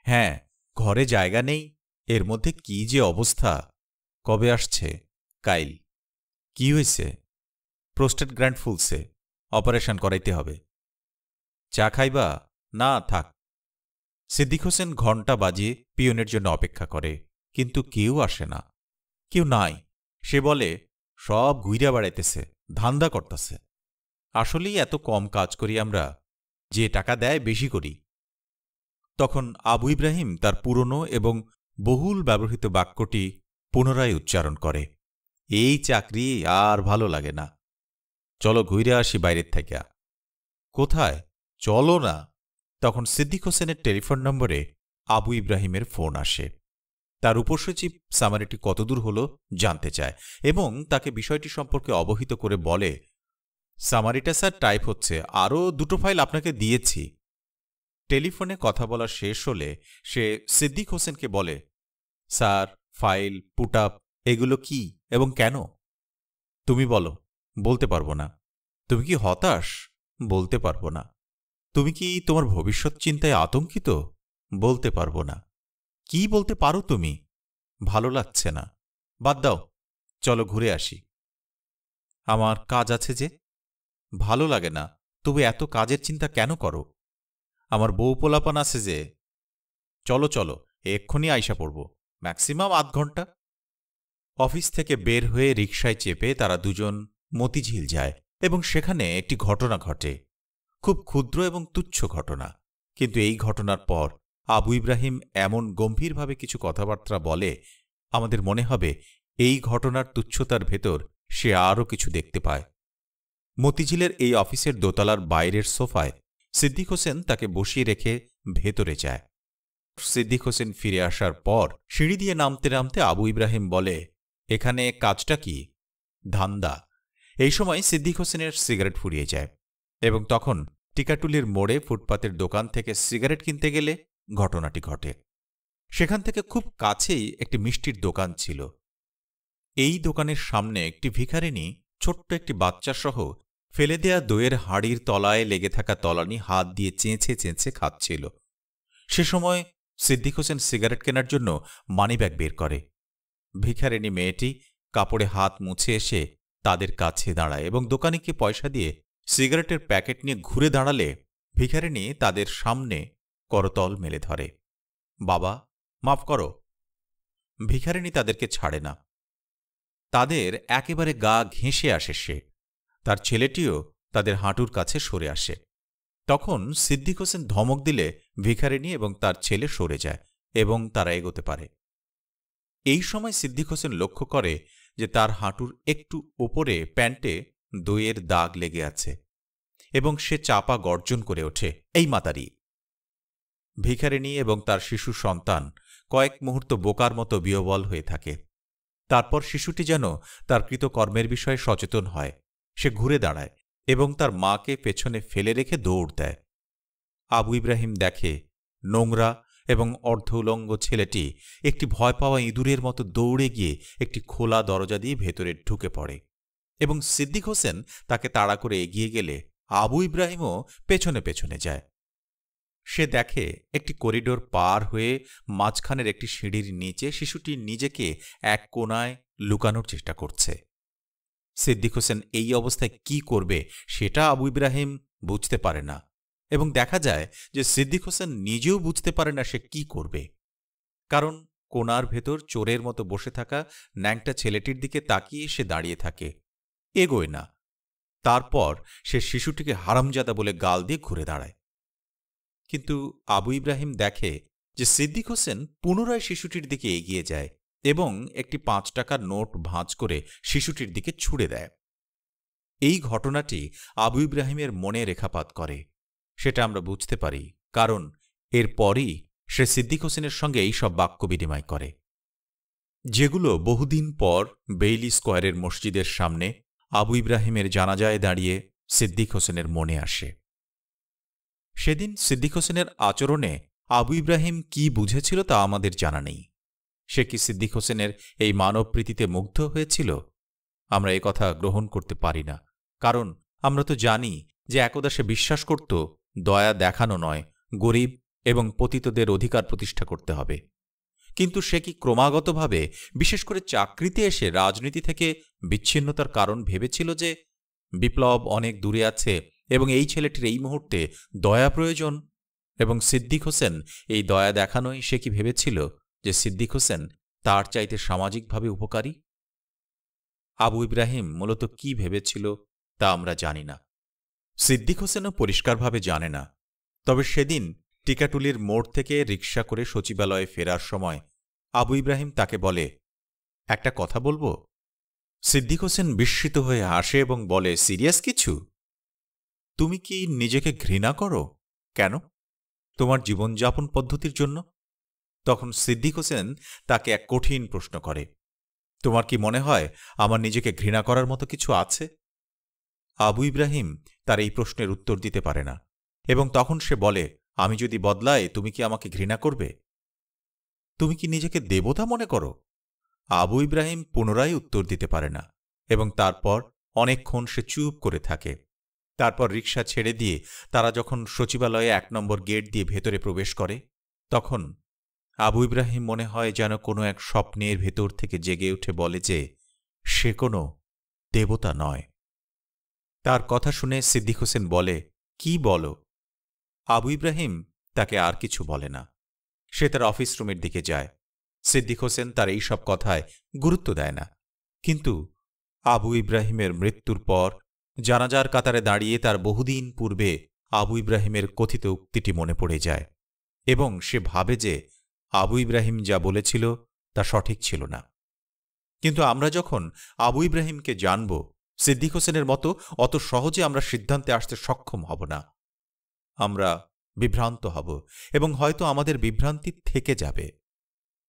B: হ্যাঁ ঘরে জায়গা নেই। এর মধ্যে কি যে অবস্থা? কবে আসছে? কাইল। কি হয়েছে? প্রোস্টেট গ্র্যান্ড ফুলসে অপারেশন করাইতে হবে। চা খাইবা? না, থাক। সিদ্দিক হোসেন ঘণ্টা বাজিয়ে পিয়নের জন্য অপেক্ষা করে, কিন্তু কেউ আসে না। কেউ নাই। সে বলে, সব ঘুইরা বেড়াইতেছে, ধান্দা করতেছে। আসলেই এত কম কাজ করি আমরা, যে টাকা দেয় বেশি করি। তখন আবু ইব্রাহিম তার পুরনো এবং বহুল ব্যবহৃত বাক্যটি পুনরায় উচ্চারণ করে, এই চাকরি আর ভালো লাগে না। চলো ঘুরে আসি বাইরের থেকে। কোথায়? চলো না। তখন সিদ্দিক হোসেনের টেলিফোন নম্বরে আবু ইব্রাহিমের ফোন আসে। তার উপসচিব সামারিটি কতদূর হল জানতে চায় এবং তাকে বিষয়টি সম্পর্কে অবহিত করে বলে, সামারিটা স্যার, টাইপ হচ্ছে। আরও দুটো ফাইল আপনাকে দিয়েছি। টেলিফোনে কথা বলা শেষ হলে সে সিদ্দিক হোসেনকে বলে, স্যার, ফাইল পুট আপ এগুলো কি এবং কেন? তুমি বলো। বলতে পারব না। তুমি কি হতাশ? বলতে পারব না। তুমি কি তোমার ভবিষ্যৎ চিন্তায় আতঙ্কিত? বলতে পারব না। কি বলতে পারো তুমি? ভালো লাগছে না। বাদ দাও, চলো ঘুরে আসি। আমার কাজ আছে যে? ভালো লাগে না, তবু এত কাজের চিন্তা কেন করো? আমার বউ পোলাপান আছে যে? চলো চলো, এক্ষুনি আইসা পড়ব, ম্যাক্সিমাম আধ ঘণ্টা। অফিস থেকে বের হয়ে রিকশায় চেপে তারা দুজন মতিঝিল যায় এবং সেখানে একটি ঘটনা ঘটে। খুব ক্ষুদ্র এবং তুচ্ছ ঘটনা, কিন্তু এই ঘটনার পর আবু ইব্রাহিম এমন গম্ভীরভাবে কিছু কথাবার্তা বলে, আমাদের মনে হবে এই ঘটনার তুচ্ছতার ভেতর সে আরও কিছু দেখতে পায়। মতিঝিলের এই অফিসের দোতলার বাইরের সোফায় সিদ্দিক হোসেন তাকে বসিয়ে রেখে ভেতরে যায়। সিদ্দিক হোসেন ফিরে আসার পর সিঁড়ি দিয়ে নামতে নামতে আবু ইব্রাহিম বলে, এখানে কাজটা কি? ধান্দা। এই সময় সিদ্দিক হোসেনের সিগারেট ফুরিয়ে যায় এবং তখন টিকাটুলির মোড়ে ফুটপাতের দোকান থেকে সিগারেট কিনতে গেলে ঘটনাটি ঘটে। সেখান থেকে খুব কাছেই একটি মিষ্টির দোকান ছিল। এই দোকানের সামনে একটি ভিখারিনী ছোট্ট একটি বাচ্চাসহ ফেলে দেয়া দইয়ের হাড়ির তলায় লেগে থাকা তলানি হাত দিয়ে চেঁচে চেঁচে খাচ্ছিল। সে সময় সিদ্দিক হোসেন সিগারেট কেনার জন্য মানিব্যাগ বের করে। ভিখারিনী মেয়েটি কাপড়ে হাত মুছে এসে তাদের কাছে দাঁড়ায় এবং দোকানিকে পয়সা দিয়ে সিগারেটের প্যাকেট নিয়ে ঘুরে দাঁড়ালে ভিখারিনী তাদের সামনে করতল মেলে ধরে। বাবা, মাফ করো। ভিখারিনী তাদেরকে ছাড়ে না। তাদের একেবারে গা ঘেঁষে আসে সে। তার ছেলেটিও তাদের হাঁটুর কাছে সরে আসে। তখন সিদ্দিক হোসেন ধমক দিলে ভিখারিনী এবং তার ছেলে সরে যায় এবং তারা এগোতে পারে। এই সময় সিদ্দিক হোসেন লক্ষ্য করে যে তার হাঁটুর একটু ওপরে প্যান্টে দইয়ের দাগ লেগে আছে এবং সে চাপা গর্জন করে ওঠে, এই মাতারি! ভিখারিনী এবং তার শিশু সন্তান কয়েক মুহূর্ত বোকার মতো বিয়বল হয়ে থাকে। তারপর শিশুটি যেন তার কৃতকর্মের বিষয়ে সচেতন হয়। সে ঘুরে দাঁড়ায় এবং তার মাকে পেছনে ফেলে রেখে দৌড় দেয়। আবু ইব্রাহিম দেখে নোংরা এবং অর্ধ উলঙ্গ ছেলেটি একটি ভয় পাওয়া ইঁদুরের মতো দৌড়ে গিয়ে একটি খোলা দরজা দিয়ে ভেতরে ঢুকে পড়ে এবং সিদ্দিক হোসেন তাকে তাড়া করে এগিয়ে গেলে আবু ইব্রাহিমও পেছনে পেছনে যায়। সে দেখে একটি করিডোর পার হয়ে মাঝখানের একটি সিঁড়ির নিচে শিশুটি নিজেকে এক কোনায় লুকানোর চেষ্টা করছে। সিদ্দিক হোসেন এই অবস্থায় কি করবে সেটা আবু ইব্রাহিম বুঝতে পারে না এবং দেখা যায় যে সিদ্দিক হোসেন নিজেও বুঝতে পারে না সে কি করবে। কারণ কোনার ভেতর চোরের মতো বসে থাকা ন্যাংটা ছেলেটির দিকে তাকিয়ে সে দাঁড়িয়ে থাকে। এগোয় না। তারপর সে শিশুটিকে হারামজাদা বলে গাল দিয়ে ঘুরে দাঁড়ায়। কিন্তু আবু ইব্রাহিম দেখে যে সিদ্দিক হোসেন পুনরায় শিশুটির দিকে এগিয়ে যায় এবং একটি পাঁচ টাকার নোট ভাঁজ করে শিশুটির দিকে ছুড়ে দেয়। এই ঘটনাটি আবু ইব্রাহিমের মনে রেখাপাত করে। সেটা আমরা বুঝতে পারি, কারণ এরপরই সে সিদ্দিক হোসেনের সঙ্গে এই সব বাক্য বিনিময় করে। যেগুলো বহুদিন পর বেইলি স্কোয়ারের মসজিদের সামনে আবু ইব্রাহিমের জানাজায় দাঁড়িয়ে সিদ্দিক হোসেনের মনে আসে। সেদিন সিদ্দিক হোসেনের আচরণে আবু ইব্রাহিম কি বুঝেছিল তা আমাদের জানা নেই। সে কি সিদ্দিক হোসেনের এই মানবপ্রীতিতে মুগ্ধ হয়েছিল? আমরা এ কথা গ্রহণ করতে পারি না। কারণ আমরা তো জানি যে একদা সে বিশ্বাস করত, দয়া দেখানো নয়, গরিব এবং পতিতদের অধিকার প্রতিষ্ঠা করতে হবে। কিন্তু সে কি ক্রমাগতভাবে, বিশেষ করে চাকরিতে এসে রাজনীতি থেকে বিচ্ছিন্নতার কারণ ভেবেছিল যে বিপ্লব অনেক দূরে আছে এবং এই ছেলেটির এই মুহূর্তে দয়া প্রয়োজন। এবং সিদ্দিক হোসেন এই দয়া দেখানোই সে কি ভেবেছিল যে সিদ্দিক হোসেন তার চাইতে সামাজিকভাবে উপকারী? আবু ইব্রাহিম মূলত কি ভেবেছিল তা আমরা জানি না। সিদ্দিক হোসেনও পরিষ্কারভাবে জানে না। তবে সেদিন টিকাটুলির মোড় থেকে রিক্সা করে সচিবালয়ে ফেরার সময় আবু ইব্রাহিম তাকে বলে, একটা কথা বলব? সিদ্দিক হোসেন বিস্মিত হয়ে আসে এবং বলে, সিরিয়াস কিছু? তুমি কি নিজেকে ঘৃণা করো? কেন? তোমার জীবনযাপন পদ্ধতির জন্য? তখন সিদ্দিক হোসেন তাকে এক কঠিন প্রশ্ন করে, তোমার কি মনে হয় আমার নিজেকে ঘৃণা করার মতো কিছু আছে? আবু ইব্রাহিম তার এই প্রশ্নের উত্তর দিতে পারে না এবং তখন সে বলে, আমি যদি বদলাই, তুমি কি আমাকে ঘৃণা করবে? তুমি কি নিজেকে দেবতা মনে করো? আবু ইব্রাহিম পুনরায় উত্তর দিতে পারে না এবং তারপর অনেকক্ষণ সে চুপ করে থাকে। তারপর রিক্সা ছেড়ে দিয়ে তারা যখন সচিবালয়ে এক নম্বর গেট দিয়ে ভেতরে প্রবেশ করে, তখন আবু ইব্রাহিম মনে হয় যেন কোনো এক স্বপ্নের ভেতর থেকে জেগে উঠে বলে যে, সে কোনো দেবতা নয়। তার কথা শুনে সিদ্দিক হোসেন বলে, কি বলো? আবু ইব্রাহিম তাকে আর কিছু বলে না। সে তার অফিস রুমের দিকে যায়। সিদ্দিক হোসেন তার এই সব কথায় গুরুত্ব দেয় না। কিন্তু আবু ইব্রাহিমের মৃত্যুর পর জানাজার কাতারে দাঁড়িয়ে তার বহুদিন পূর্বে আবু ইব্রাহিমের কথিত উক্তিটি মনে পড়ে যায় এবং সে ভাবে যে আবু ইব্রাহিম যা বলেছিল তা সঠিক ছিল না। কিন্তু আমরা যখন আবু ইব্রাহিমকে জানব, সিদ্দিক হোসেনের মতো অত সহজে আমরা সিদ্ধান্তে আসতে সক্ষম হব না। আমরা বিভ্রান্ত হব এবং হয়তো আমাদের বিভ্রান্তি থেকে যাবে।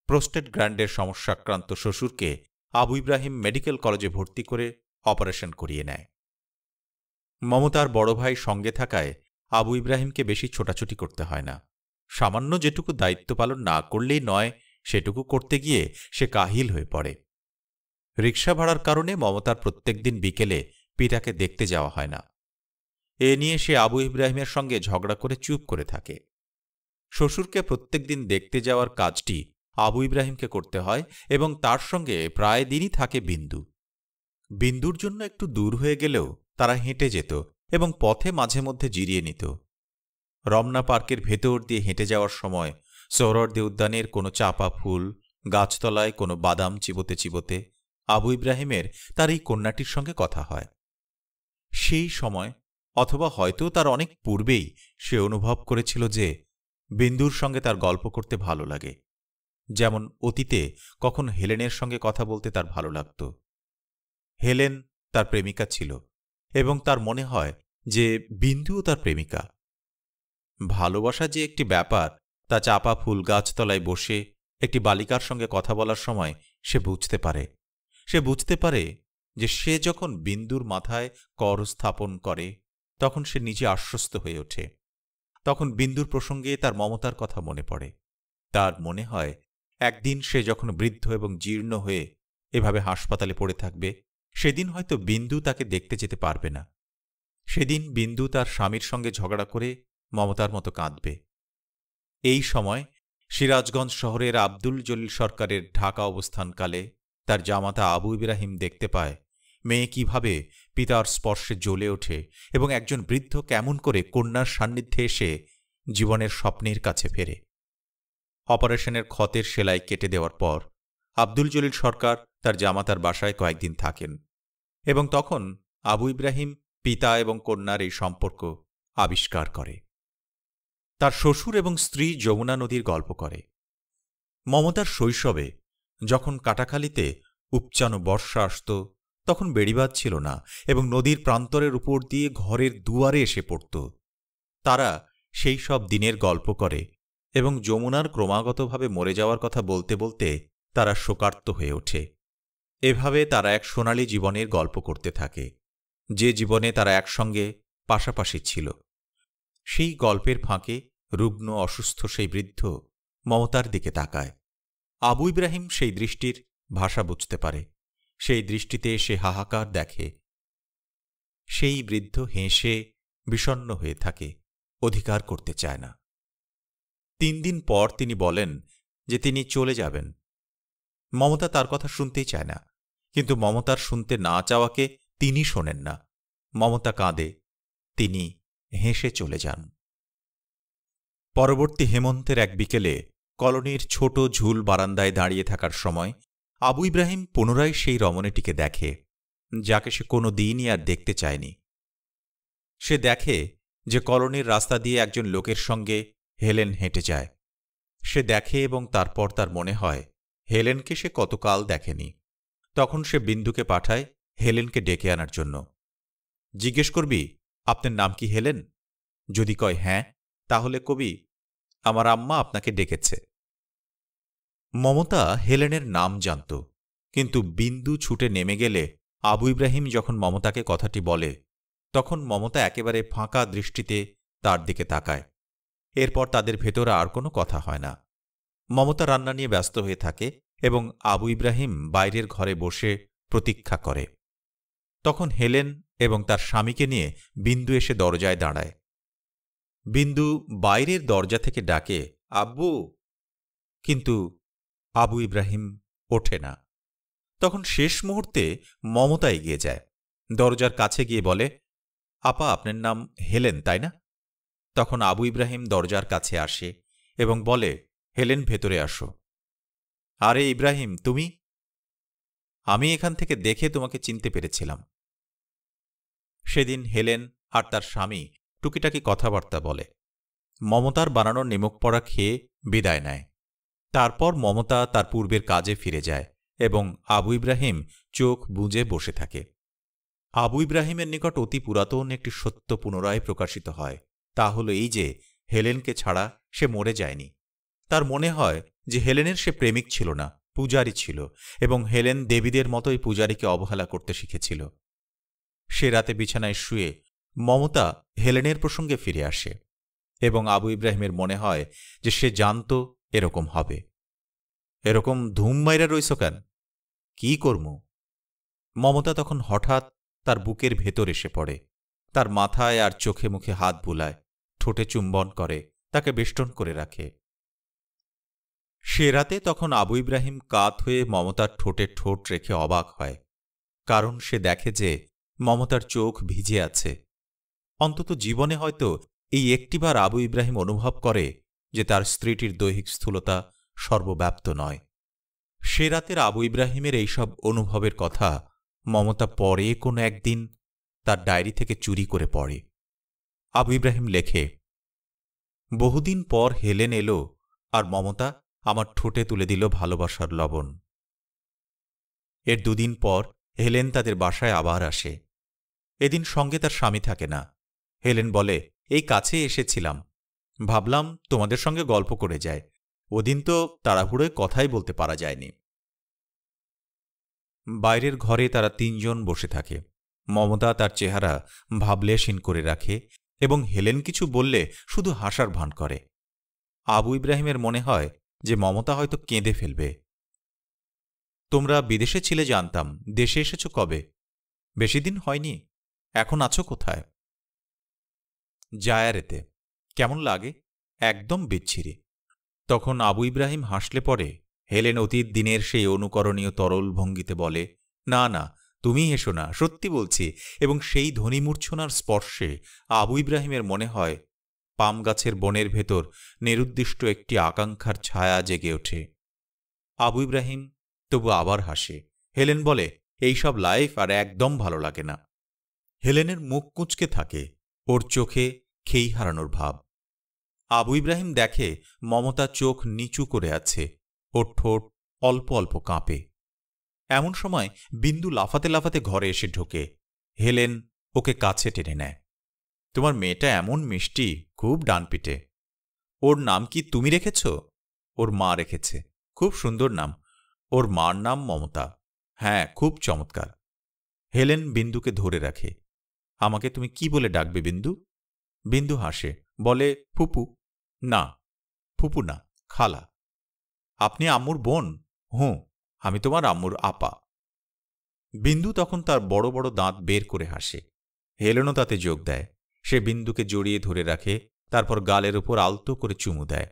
B: প্রোস্টেট গ্র্যান্ডের সমস্যাক্রান্ত শ্বশুরকে আবু ইব্রাহিম মেডিকেল কলেজে ভর্তি করে অপারেশন করিয়ে নেয়। মমতার বড় ভাই সঙ্গে থাকায় আবু ইব্রাহিমকে বেশি ছোটাছুটি করতে হয় না। সামান্য যেটুকু দায়িত্ব পালন না করলেই নয়, সেটুকু করতে গিয়ে সে কাহিল হয়ে পড়ে। রিক্সা ভাড়ার কারণে মমতার প্রত্যেক দিন বিকেলে পিতাকে দেখতে যাওয়া হয় না। এ নিয়ে সে আবু ইব্রাহিমের সঙ্গে ঝগড়া করে চুপ করে থাকে। শ্বশুরকে প্রত্যেক দিন দেখতে যাওয়ার কাজটি আবু ইব্রাহিমকে করতে হয় এবং তার সঙ্গে প্রায় দিনই থাকে বিন্দু। বিন্দুর জন্য একটু দূর হয়ে গেলেও তারা হেঁটে যেত এবং পথে মাঝে মধ্যে জিরিয়ে নিত। রমনা পার্কের ভেতর দিয়ে হেঁটে যাওয়ার সময় সৌরর্দে উদ্যানের কোনো চাপা ফুল, গাছতলায় কোনো বাদাম চিবোতে চিবোতে আবু ইব্রাহিমের তার এই কন্যাটির সঙ্গে কথা হয়। সেই সময়, অথবা হয়তো তার অনেক পূর্বেই, সে অনুভব করেছিল যে বিন্দুর সঙ্গে তার গল্প করতে ভালো লাগে। যেমন অতীতে কখন হেলেনের সঙ্গে কথা বলতে তার ভালো লাগত। হেলেন তার প্রেমিকা ছিল। এবং তার মনে হয় যে বিন্দুও তার প্রেমিকা। ভালোবাসা যে একটি ব্যাপার, তা চাপা ফুল গাছতলায় বসে একটি বালিকার সঙ্গে কথা বলার সময় সে বুঝতে পারে। সে বুঝতে পারে যে সে যখন বিন্দুর মাথায় কর স্থাপন করে, তখন সে নিজে আশ্বস্ত হয়ে ওঠে। তখন বিন্দুর প্রসঙ্গে তার মমতার কথা মনে পড়ে। তার মনে হয়, একদিন সে যখন বৃদ্ধ এবং জীর্ণ হয়ে এভাবে হাসপাতালে পড়ে থাকবে সেদিন হয়তো বিন্দু তাকে দেখতে যেতে পারবে না। সেদিন বিন্দু তার স্বামীর সঙ্গে ঝগড়া করে মমতার মতো কাঁদবে। এই সময় সিরাজগঞ্জ শহরের আব্দুল জলিল সরকারের ঢাকা অবস্থানকালে তার জামাতা আবু ইব্রাহিম দেখতে পায়, মেয়ে কীভাবে পিতার স্পর্শে জ্বলে ওঠে এবং একজন বৃদ্ধ কেমন করে কন্যার সান্নিধ্যে এসে জীবনের স্বপ্নের কাছে ফেরে। অপারেশনের ক্ষতের সেলাই কেটে দেওয়ার পর আব্দুল জলিল সরকার তার জামাতার বাসায় কয়েকদিন থাকেন এবং তখন আবু ইব্রাহিম পিতা এবং কন্যার এই সম্পর্ক আবিষ্কার করে। তার শ্বশুর এবং স্ত্রী যমুনা নদীর গল্প করে। মমতার শৈশবে যখন কাটাখালিতে উপচানো বর্ষা আসত, তখন বেড়িবাদ ছিল না এবং নদীর প্রান্তরের উপর দিয়ে ঘরের দুয়ারে এসে পড়ত। তারা সেই সব দিনের গল্প করে এবং যমুনার ক্রমাগতভাবে মরে যাওয়ার কথা বলতে বলতে তারা শোকার্ত হয়ে ওঠে। এভাবে তারা এক সোনালী জীবনের গল্প করতে থাকে, যে জীবনে তারা একসঙ্গে পাশাপাশি ছিল। সেই গল্পের ফাঁকে রুগ্ন, অসুস্থ সেই বৃদ্ধ মমতার দিকে তাকায়। আবু ইব্রাহিম সেই দৃষ্টির ভাষা বুঝতে পারে। সেই দৃষ্টিতে সে হাহাকার দেখে। সেই বৃদ্ধ হেসে বিষণ্ন হয়ে থাকে, অধিকার করতে চায় না। তিন দিন পর তিনি বলেন যে তিনি চলে যাবেন। মমতা তার কথা শুনতেই চায় না। কিন্তু মমতার শুনতে না চাওয়াকে তিনি শোনেন না। মমতা কাঁদে, তিনি হেসে চলে যান। পরবর্তী হেমন্তের এক বিকেলে কলোনির ছোট ঝুল বারান্দায় দাঁড়িয়ে থাকার সময় আবু ইব্রাহিম পুনরায় সেই রমণীটিকে দেখে, যাকে সে কোনো দিনই আর দেখতে চায়নি। সে দেখে যে কলোনির রাস্তা দিয়ে একজন লোকের সঙ্গে হেলেন হেঁটে যায়। সে দেখে এবং তারপর তার মনে হয়, হেলেনকে সে কতকাল দেখেনি। তখন সে বিন্দুকে পাঠায় হেলেনকে ডেকে আনার জন্য। জিজ্ঞেস করবি, আপনার নাম কি হেলেন? যদি কয় হ্যাঁ তাহলে কবি, আমার আম্মা আপনাকে ডেকেছে। মমতা হেলেনের নাম জানত, কিন্তু বিন্দু ছুটে নেমে গেলে আবু ইব্রাহিম যখন মমতাকে কথাটি বলে, তখন মমতা একেবারে ফাঁকা দৃষ্টিতে তার দিকে তাকায়। এরপর তাদের ভেতরে আর কোনো কথা হয় না। মমতা রান্না নিয়ে ব্যস্ত হয়ে থাকে এবং আবু ইব্রাহিম বাইরের ঘরে বসে প্রতীক্ষা করে। তখন হেলেন এবং তার স্বামীকে নিয়ে বিন্দু এসে দরজায় দাঁড়ায়। বিন্দু বাইরের দরজা থেকে ডাকে, আব্বু! কিন্তু আবু ইব্রাহিম ওঠে না। তখন শেষ মুহূর্তে মমতা এগিয়ে যায়। দরজার কাছে গিয়ে বলে, আপা, আপনার নাম হেলেন, তাই না? তখন আবু ইব্রাহিম দরজার কাছে আসে এবং বলে, হেলেন, ভেতরে আসো। আরে ইব্রাহিম, তুমি? আমি এখান থেকে দেখে তোমাকে চিনতে পেরেছিলাম। সেদিন হেলেন আর তার স্বামী টুকিটাকি কথাবার্তা বলে। মমতার বানানোর নিমক পড়া খেয়ে বিদায় নেয়। তারপর মমতা তার পূর্বের কাজে ফিরে যায় এবং আবু ইব্রাহিম চোখ বুঝে বসে থাকে। আবু ইব্রাহিমের নিকট অতি পুরাতন একটি সত্য পুনরায় প্রকাশিত হয়। তা হল এই যে, হেলেনকে ছাড়া সে মরে যায়নি। তার মনে হয় যে হেলেনের সে প্রেমিক ছিল না পূজারী ছিল এবং হেলেন দেবীদের মতোই পূজারীকে অবহেলা করতে শিখেছিল। সে রাতে বিছানায় শুয়ে মমতা হেলেনের প্রসঙ্গে ফিরে আসে এবং আবু ইব্রাহিমের মনে হয় যে সে জানত এরকম হবে। এরকম ধুম মাইরা রইস কেন? কি করম মমতা তখন হঠাৎ তার বুকের ভেতর এসে পড়ে, তার মাথায় আর চোখে মুখে হাত বুলায়, ঠোঁটে চুম্বন করে, তাকে বেষ্টন করে রাখে। সে রাতে তখন আবু ইব্রাহিম কাত হয়ে মমতার ঠোঁটে ঠোঁট রেখে অবাক হয়, কারণ সে দেখে যে মমতার চোখ ভিজে আছে। অন্তত জীবনে হয়তো এই একটিবার আবু ইব্রাহিম অনুভব করে যে তার স্ত্রীটির দৈহিক স্থূলতা সর্বব্যাপ্ত নয়। সে রাতের আবু ইব্রাহিমের এইসব অনুভবের কথা মমতা পরে কোনো একদিন তার ডায়েরি থেকে চুরি করে পড়ে। আবু ইব্রাহিম লেখে, বহুদিন পর হেলেন এলো, আর মমতা আমার ঠোঁটে তুলে দিল ভালোবাসার লবণ। এর দুদিন পর হেলেন তাদের বাসায় আবার আসে। এদিন সঙ্গে তার স্বামী থাকে না। হেলেন বলে, এই কাছে এসেছিলাম। ভাবলাম তোমাদের সঙ্গে গল্প করে যায় ওদিন তো তাড়াহুড়োয় কথাই বলতে পারা যায়নি। বাইরের ঘরে তারা তিনজন বসে থাকে। মমতা তার চেহারা ভাবলেশীন করে রাখে এবং হেলেন কিছু বললে শুধু হাসার ভান করে। আবু ইব্রাহিমের মনে হয় যে মমতা হয়তো কেঁদে ফেলবে। তোমরা বিদেশে ছিলে জানতাম, দেশে এসেছ কবে? বেশি দিন হয়নি, এখন আছো কোথায়? জায়ারেতে, কেমন লাগে? একদম বিচ্ছিরি। তখন আবু ইব্রাহিম হাসলে পরে, হেলেন অতীত দিনের সেই অনুকরণীয় তরল ভঙ্গিতে বলে, না না, তুমি এসো না, সত্যি বলছি। এবং সেই ধ্বনিমূর্ছনার স্পর্শে আবু ইব্রাহিমের মনে হয় পাম গাছের বনের ভেতর নিরুদ্দিষ্ট একটি আকাঙ্ক্ষার ছায়া জেগে ওঠে। আবু ইব্রাহিম তবু আবার হাসে। হেলেন বলে এইসব লাইফ আর একদম ভালো লাগে না। হেলেনের মুখ কুঁচকে থাকে, ওর চোখে খেই হারানোর ভাব। আবু ইব্রাহিম দেখে মমতা চোখ নিচু করে আছে, ওর ঠোঁট অল্প অল্প কাঁপে। এমন সময় বিন্দু লাফাতে লাফাতে ঘরে এসে ঢোকে। হেলেন ওকে কাছে টেনে নেয়। তোমার মেয়েটা এমন মিষ্টি খুব ডানপিটে। ওর নাম কি তুমি রেখেছ? ওর মা রেখেছে। খুব সুন্দর নাম। ওর মার নাম মমতা। হ্যাঁ খুব চমৎকার। হেলেন বিন্দুকে ধরে রাখে। আমাকে তুমি কি বলে ডাকবে, বিন্দু? বিন্দু হাসে। বলে, ফুপু। না ফুপু না, খালা। আপনি আম্মুর বোন? হুঁ, আমি তোমার আম্মুর আপা। বিন্দু তখন তার বড় বড় দাঁত বের করে হাসে। হেলেনও তাতে যোগ দেয়। সে বিন্দুকে জড়িয়ে ধরে রাখে, তারপর গালের উপর আলতো করে চুমু দেয়।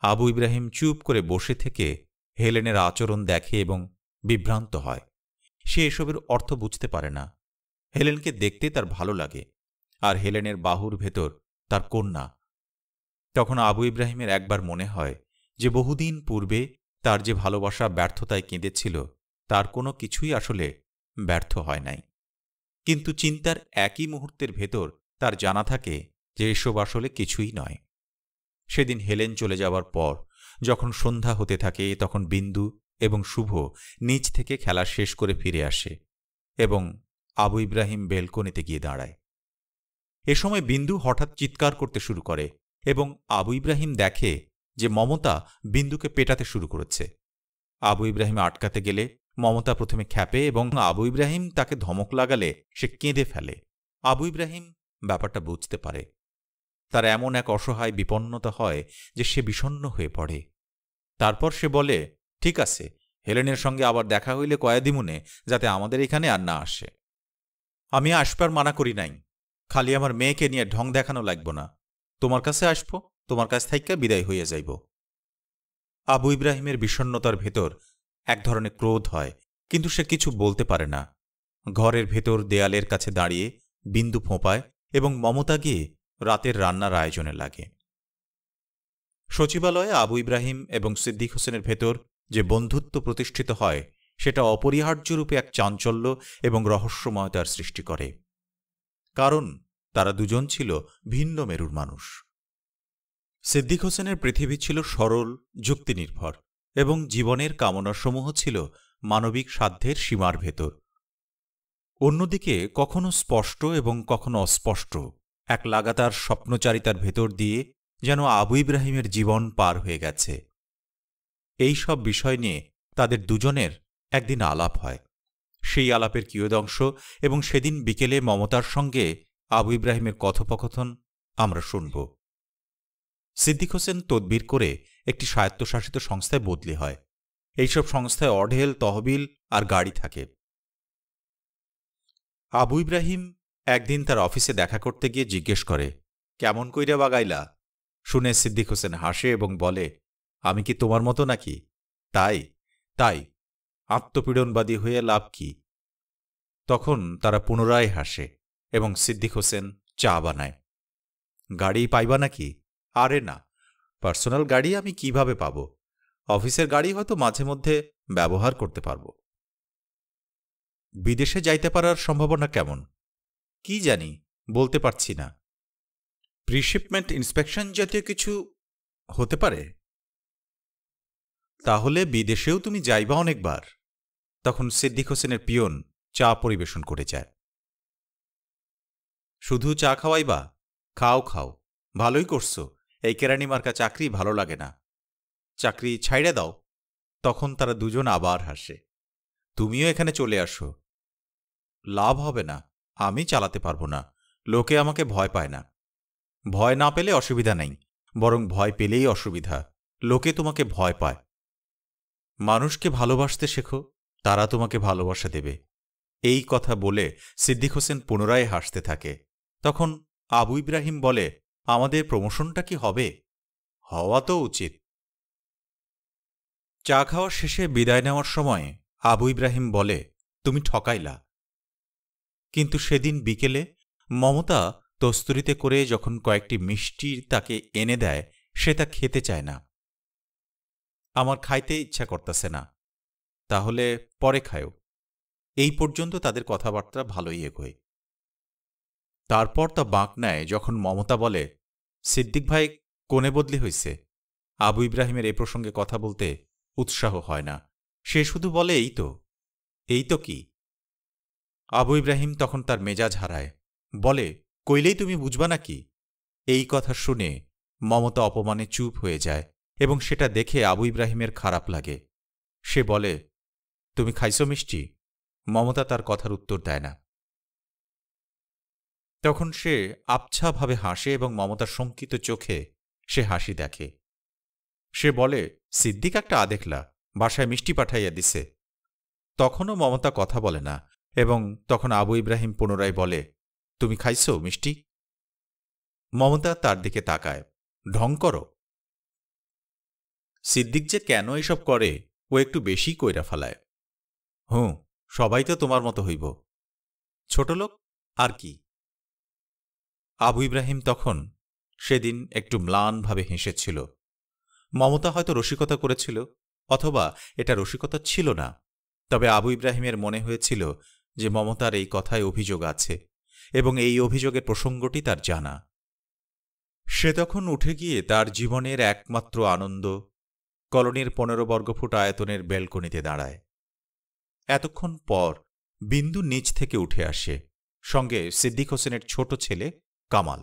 B: আবু ইব্রাহিম চুপ করে বসে থেকে হেলেনের আচরণ দেখে এবং বিভ্রান্ত হয়। সে এসবের অর্থ বুঝতে পারে না। হেলেনকে দেখতে তার ভালো লাগে আর হেলেনের বাহুর ভেতর তার কন্যা। তখন আবু ইব্রাহিমের একবার মনে হয় যে বহুদিন পূর্বে তার যে ভালোবাসা ব্যর্থতায় কেঁদেছিল, তার কোনো কিছুই আসলে ব্যর্থ হয় নাই। কিন্তু চিন্তার একই মুহূর্তের ভেতর তার জানা থাকে যে এসব আসলে কিছুই নয়। সেদিন হেলেন চলে যাওয়ার পর, যখন সন্ধ্যা হতে থাকে, তখন বিন্দু এবং শুভ নিচ থেকে খেলা শেষ করে ফিরে আসে এবং আবু ইব্রাহিম বেলকনিতে গিয়ে দাঁড়ায়। এ সময় বিন্দু হঠাৎ চিৎকার করতে শুরু করে এবং আবু ইব্রাহিম দেখে যে মমতা বিন্দুকে পেটাতে শুরু করেছে। আবু ইব্রাহিম আটকাতে গেলে মমতা প্রথমে খ্যাপে এবং আবু ইব্রাহিম তাকে ধমক লাগালে সে কেঁদে ফেলে। আবু ইব্রাহিম ব্যাপারটা বুঝতে পারে। তার এমন এক অসহায় বিপন্নতা হয় যে সে বিষণ্ন হয়ে পড়ে। তারপর সে বলে, ঠিক আছে, হেলেনের সঙ্গে আবার দেখা হইলে কয়াদিমুনে, যাতে আমাদের এখানে আর না আসে। আমি আসবার মানা করি নাই। খালি আমার মেয়েকে নিয়ে ঢং দেখানো লাগব না। তোমার কাছে আসব, তোমার কাছ থেকে বিদায় হইয়া যাইব। আবু ইব্রাহিমের বিষণ্নতার ভেতর এক ধরনের ক্রোধ হয়, কিন্তু সে কিছু বলতে পারে না। ঘরের ভেতর দেয়ালের কাছে দাঁড়িয়ে বিন্দু ফোঁপায় এবং মমতা গিয়ে রাতের রান্নার আয়োজনে লাগে। সচিবালয়ে আবু ইব্রাহিম এবং সিদ্দিক হোসেনের ভেতর যে বন্ধুত্ব প্রতিষ্ঠিত হয়, সেটা অপরিহার্যরূপে এক চাঞ্চল্য এবং রহস্যময়তার সৃষ্টি করে। কারণ তারা দুজন ছিল ভিন্ন মেরুর মানুষ। সিদ্দিক হোসেনের পৃথিবী ছিল সরল, যুক্তিনির্ভর এবং জীবনের কামনাসমূহ ছিল মানবিক সাধ্যের সীমার ভেতর। অন্যদিকে কখনো স্পষ্ট এবং কখনো অস্পষ্ট, এক লাগাতার স্বপ্নচারিতার ভেতর দিয়ে যেন আবু ইব্রাহিমের জীবন পার হয়ে গেছে। এই সব বিষয় নিয়ে তাদের দুজনের একদিন আলাপ হয়। সেই আলাপের কিয়দংশ এবং সেদিন বিকেলে মমতার সঙ্গে আবু ইব্রাহিমের কথোপকথন আমরা শুনব। সিদ্দিক হোসেন তদবির করে একটি স্বায়ত্তশাসিত সংস্থায় বদলি হয়। এইসব সংস্থায় অঢেল, তহবিল আর গাড়ি থাকে। আবু ইব্রাহিম একদিন তার অফিসে দেখা করতে গিয়ে জিজ্ঞেস করে, কেমন কইরা বাগাইলা? শুনে সিদ্দিক হোসেন হাসে এবং বলে, আমি কি তোমার মতো নাকি? তাই তাই, আত্মপীড়নবাদী হয়ে লাভ কি? তখন তারা পুনরায় হাসে এবং সিদ্দিক হোসেন চা বানায়। গাড়ি পাইবা নাকি? আরে না, পার্সোনাল গাড়ি আমি কীভাবে পাব? অফিসের গাড়ি হয়তো মাঝে মধ্যে ব্যবহার করতে পারব। বিদেশে যাইতে পারার সম্ভাবনা কেমন? কি জানি, বলতে পারছি না। প্রিশিপমেন্ট ইন্সপেকশন জাতীয় কিছু হতে পারে? তাহলে বিদেশেও তুমি যাইবা অনেকবার। তখন সিদ্দিক হোসেনের পিয়ন চা পরিবেশন করে যায়। শুধু চা খাওয়াইবা? খাও খাও। ভালোই করছ। এই কেরানি মার্কা চাকরি ভালো লাগে না। চাকরি ছাইড়ে দাও। তখন তারা দুজন আবার হাসে। তুমিও এখানে চলে আসো। লাভ হবে না, আমি চালাতে পারব না। লোকে আমাকে ভয় পায় না। ভয় না পেলে অসুবিধা নেই, বরং ভয় পেলেই অসুবিধা। লোকে তোমাকে ভয় পায়। মানুষকে ভালোবাসতে শেখো, তারা তোমাকে ভালোবাসা দেবে। এই কথা বলে সিদ্দিক হোসেন পুনরায় হাসতে থাকে। তখন আবু ইব্রাহিম বলে, আমাদের প্রমোশনটা কি হবে? হওয়া তো উচিত। চা খাওয়ার শেষে বিদায় নেওয়ার সময় আবু ইব্রাহিম বলে, তুমি ঠকাইলা। কিন্তু সেদিন বিকেলে মমতা তস্তুরিতে করে যখন কয়েকটি মিষ্টি তাকে এনে দেয়, সে তা খেতে চায় না। আমার খাইতে ইচ্ছা করতেছে না, তাহলে পরে খায়ও এই পর্যন্ত তাদের কথাবার্তা ভালোই এগোয়। তারপর তা বাঁক নেয় যখন মমতা বলে, সিদ্দিক ভাই কোনে বদলি হইছে? আবু ইব্রাহিমের এ প্রসঙ্গে কথা বলতে উৎসাহ হয় না। সে শুধু বলে, এই তো এই তো কি? আবু ইব্রাহিম তখন তার মেজাজ হারায়। বলে, কইলেই তুমি বুঝবা নাকি এই কথা শুনে মমতা অপমানে চুপ হয়ে যায় এবং সেটা দেখে আবু ইব্রাহিমের খারাপ লাগে। সে বলে, তুমি খাইছো মিষ্টি? মমতা তার কথার উত্তর দেয় না। তখন সে আবছাভাবে হাসে এবং মমতার শঙ্কিত চোখে সে হাসি দেখে। সে বলে, সিদ্দিক একটা আদেখলা বাসায় মিষ্টি পাঠাইয়া দিছে। তখনও মমতা কথা বলে না এবং তখন আবু ইব্রাহিম পুনরায় বলে, তুমি খাইছো মিষ্টি? মমতা তার দিকে তাকায়, ঢং করো। সিদ্দিক যে কেন এসব করে, ও একটু বেশি কইরা ফালায়। হুঁ, সবাই তো তোমার মতো হইব। ছোট লোক, আর কি? আবু ইব্রাহিম তখন সেদিন একটু ম্লানভাবে হেসেছিল। মমতা হয়তো রসিকতা করেছিল অথবা এটা রসিকতা ছিল না। তবে আবু ইব্রাহিমের মনে হয়েছিল যে মমতার এই কথায় অভিযোগ আছে এবং এই অভিযোগের প্রসঙ্গটি তার জানা। সে তখন উঠে গিয়ে তার জীবনের একমাত্র আনন্দ কলোনির পনেরো বর্গফুট আয়তনের বেলকনিতে দাঁড়ায়। এতক্ষণ পর বিন্দু নিচ থেকে উঠে আসে, সঙ্গে সিদ্দিক হোসেনের ছোট ছেলে কামাল।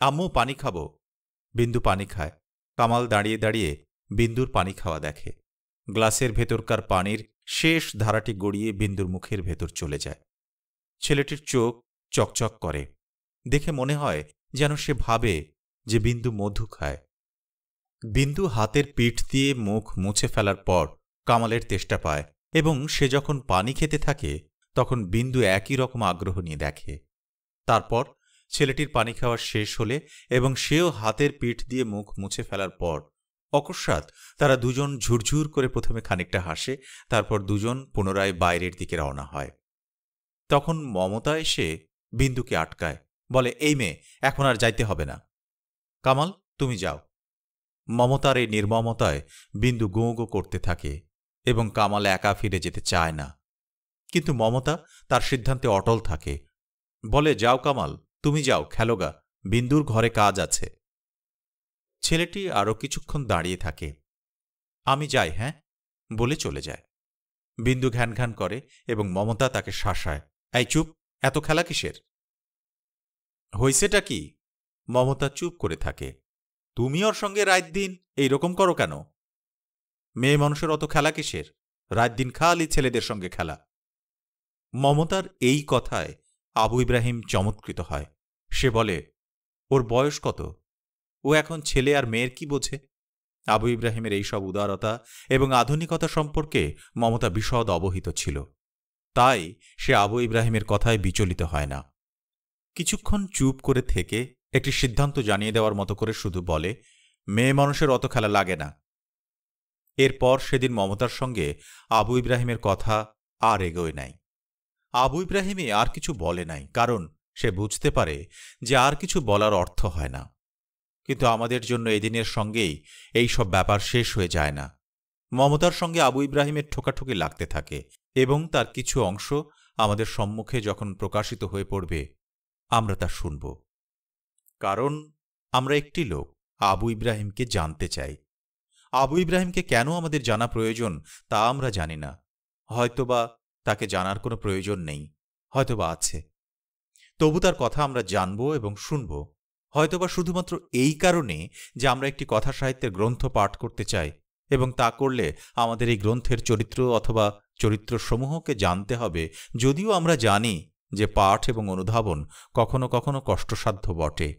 B: আম্মু, পানি খাব। বিন্দু পানি খায়। কামাল দাঁড়িয়ে দাঁড়িয়ে বিন্দুর পানি খাওয়া দেখে। গ্লাসের ভেতরকার পানির শেষ ধারাটি গড়িয়ে বিন্দুর মুখের ভেতর চলে যায়। ছেলেটির চোখ চকচক করে। দেখে মনে হয় যেন সে ভাবে যে বিন্দু মধু খায়। বিন্দু হাতের পিঠ দিয়ে মুখ মুছে ফেলার পর কামালের তেষ্টা পায় এবং সে যখন পানি খেতে থাকে, তখন বিন্দু একই রকম আগ্রহ নিয়ে দেখে। তারপর ছেলেটির পানি খাওয়া শেষ হলে এবং সেও হাতের পিঠ দিয়ে মুখ মুছে ফেলার পর অকস্মাৎ তারা দুজন ঝুরঝুর করে প্রথমে খানিকটা হাসে, তারপর দুজন পুনরায় বাইরের দিকে রওনা হয়। তখন মমতা এসে বিন্দুকে আটকায়, বলে, এই মেয়ে, এখন আর যাইতে হবে না। কামাল, তুমি যাও। মমতার এই নির্মমতায় বিন্দু গোঁ গো করতে থাকে এবং কামাল একা ফিরে যেতে চায় না। কিন্তু মমতা তার সিদ্ধান্তে অটল থাকে। বলে, যাও কামাল, তুমি যাও, খেলোগা, বিন্দুর ঘরে কাজ আছে। ছেলেটি আরও কিছুক্ষণ দাঁড়িয়ে থাকে। আমি যাই হ্যাঁ? বলে চলে যায়। বিন্দু ঘ্যান ঘ্যান করে এবং মমতা তাকে শাসায়, এই চুপ, এত খেলা কিসের? হইছেটা কি? মমতা চুপ করে থাকে। তুমি ওর সঙ্গে রাত দিন এইরকম করো কেন? মেয়ে মানুষের অত খেলা কিসের? রাত দিন খালি ছেলেদের সঙ্গে খেলা। মমতার এই কথায় আবু ইব্রাহিম চমৎকৃত হয়। সে বলে, ওর বয়স কত? ও এখন ছেলে আর মেয়ের কি বোঝে? আবু ইব্রাহিমের এই সব উদারতা এবং আধুনিকতা সম্পর্কে মমতা বিশদ অবহিত ছিল। তাই সে আবু ইব্রাহিমের কথায় বিচলিত হয় না। কিছুক্ষণ চুপ করে থেকে একটি সিদ্ধান্ত জানিয়ে দেওয়ার মতো করে শুধু বলে, মেয়ে মানুষের অত খেলা লাগে না। এরপর সেদিন মমতার সঙ্গে আবু ইব্রাহিমের কথা আর এগোয় নাই। আবু ইব্রাহিমে আর কিছু বলে নাই, কারণ সে বুঝতে পারে যে আর কিছু বলার অর্থ হয় না। কিন্তু আমাদের জন্য এদিনের সঙ্গেই এই সব ব্যাপার শেষ হয়ে যায় না। মমতার সঙ্গে আবু ইব্রাহিমের ঠোকাঠুকি লাগতে থাকে এবং তার কিছু অংশ আমাদের সম্মুখে যখন প্রকাশিত হয়ে পড়বে, আমরা তা শুনব। কারণ আমরা একটি লোক, আবু ইব্রাহিমকে জানতে চাই। আবু ইব্রাহিমকে কেন আমাদের জানা প্রয়োজন তা আমরা জানি না। হয়তোবা তাকে জানার কোনো প্রয়োজন নেই, হয়তোবা আছে। তবু তার কথা আমরা জানব এবং শুনব। হয়তোবা শুধুমাত্র এই কারণে যে আমরা একটি কথা সাহিত্যের গ্রন্থ পাঠ করতে চাই এবং তা করলে আমাদের এই গ্রন্থের চরিত্র অথবা চরিত্রসমূহকে জানতে হবে যদিও আমরা জানি যে পাঠ এবং অনুধাবন কখনো কখনো কষ্টসাধ্য বটে।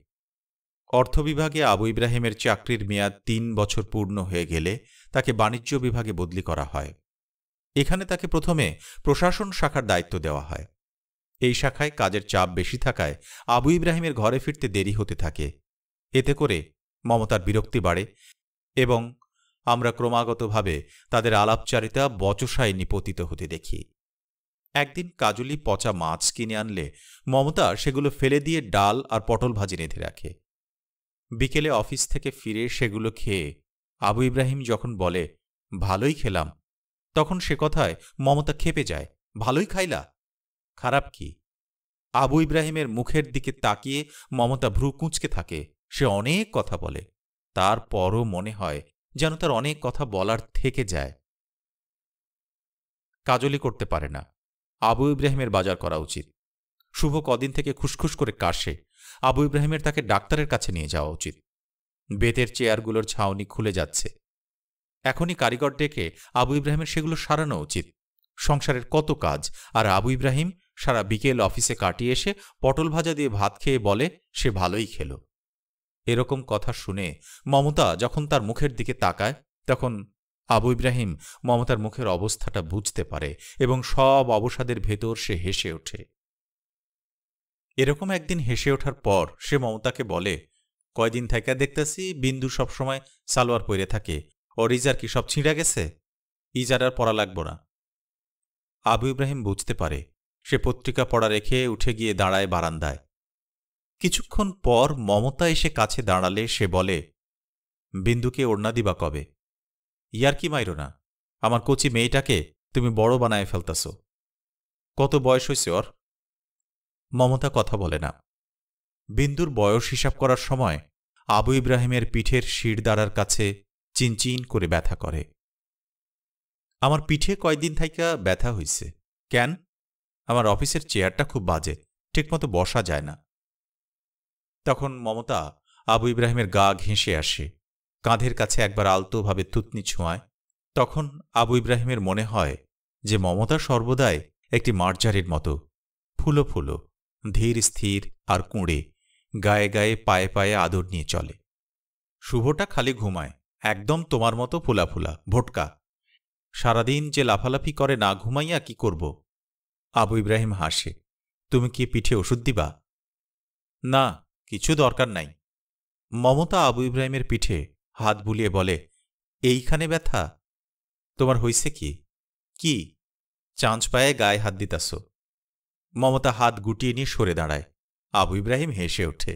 B: অর্থ বিভাগে আবু ইব্রাহিমের চাকরির মেয়াদ তিন বছর পূর্ণ হয়ে গেলে তাকে বাণিজ্য বিভাগে বদলি করা হয়। এখানে তাকে প্রথমে প্রশাসন শাখার দায়িত্ব দেওয়া হয়। এই শাখায় কাজের চাপ বেশি থাকায় আবু ইব্রাহিমের ঘরে ফিরতে দেরি হতে থাকে। এতে করে মমতার বিরক্তি বাড়ে এবং আমরা ক্রমাগতভাবে তাদের আলাপচারিতা বচসায় নিপতিত হতে দেখি। একদিন কাজলি পচা মাছ কিনে আনলে মমতা সেগুলো ফেলে দিয়ে ডাল আর পটল ভাজি রেঁধে রাখে। বিকেলে অফিস থেকে ফিরে সেগুলো খেয়ে আবু ইব্রাহিম যখন বলে, ভালোই খেলাম। তখন সে কথায় মমতা খেপে যায়, ভালোই খাইলা? খারাপ কি? আবু ইব্রাহিমের মুখের দিকে তাকিয়ে মমতা ভ্রু কুঁচকে থাকে। সে অনেক কথা বলে। তারপরও মনে হয় যেন তার অনেক কথা বলার থেকে যায়। কাজলি করতে পারে না। আবু ইব্রাহিমের বাজার করা উচিত। শুভ কদিন থেকে খুসখুস করে কাশে। আবু ইব্রাহিমের তাকে ডাক্তারের কাছে নিয়ে যাওয়া উচিত। বেতের চেয়ারগুলোর ছাউনি খুলে যাচ্ছে। এখনই কারিগর ডেকে আবু ইব্রাহিমের সেগুলো সারানো উচিত। সংসারের কত কাজ, আর আবু ইব্রাহিম সারা বিকেল অফিসে কাটিয়ে এসে পটল ভাজা দিয়ে ভাত খেয়ে বলে, সে ভালোই খেল। এরকম কথা শুনে মমতা যখন তার মুখের দিকে তাকায়, তখন আবু ইব্রাহিম মমতার মুখের অবস্থাটা বুঝতে পারে এবং সব অবসাদের ভেতর সে হেসে ওঠে। এরকম একদিন হেসে ওঠার পর সে মমতাকে বলে, কয়দিন থেকে দেখতেছি বিন্দু সবসময় সালোয়ার পরে থাকে। ওর ইজার কি সব ছিঁড়া গেছে? ইজার আর পড়া লাগব না। আবু ইব্রাহিম বুঝতে পারে সে পত্রিকা পড়া রেখে উঠে গিয়ে দাঁড়ায় বারান্দায়। কিছুক্ষণ পর মমতা এসে কাছে দাঁড়ালে সে বলে, বিন্দুকে ওড়না দিবা কবে? ইয়ার কি মাইরো না আমার কচি মেয়েটাকে তুমি বড় বানায় ফেলতাছ। কত বয়স হয়েছে ওর? মমতা কথা বলে না। বিন্দুর বয়স হিসাব করার সময় আবু ইব্রাহিমের পিঠের শিরদাঁড়ার কাছে চিনচিন করে ব্যথা করে। আমার পিঠে কয়দিন থাইকা ব্যথা হইছে। কেন? আমার অফিসের চেয়ারটা খুব বাজে, ঠিকমতো বসা যায় না। তখন মমতা আবু ইব্রাহিমের গা ঘেঁষে আসে, কাঁধের কাছে একবার আলতোভাবে থুতনি ছোঁয়ায়। তখন আবু ইব্রাহিমের মনে হয় যে মমতা সর্বদাই একটি মার্জারের মতো, ফুলো ফুলো, ধীর স্থির আর কুঁড়ে, গায়ে গায়ে পায়ে পায়ে আদর নিয়ে চলে। শুভটা খালি ঘুমায়, একদম তোমার মতো ফুলা ফুলা, ভোটকা। সারাদিন যে লাফালাফি করে না ঘুমাইয়া কি করব? আবু ইব্রাহিম হাসে, তুমি কি পিঠে ওষুধ দিবা? না, কিছু দরকার নাই। মমতা আবু ইব্রাহিমের পিঠে হাত বুলিয়ে বলে, এইখানে ব্যথা। তোমার হইছে কি? কি? চাঁচ পায়ে গায়ে হাত দিতাস মমতা হাত গুটিয়ে নিয়ে সরে দাঁড়ায়। আবু ইব্রাহিম হেসে ওঠে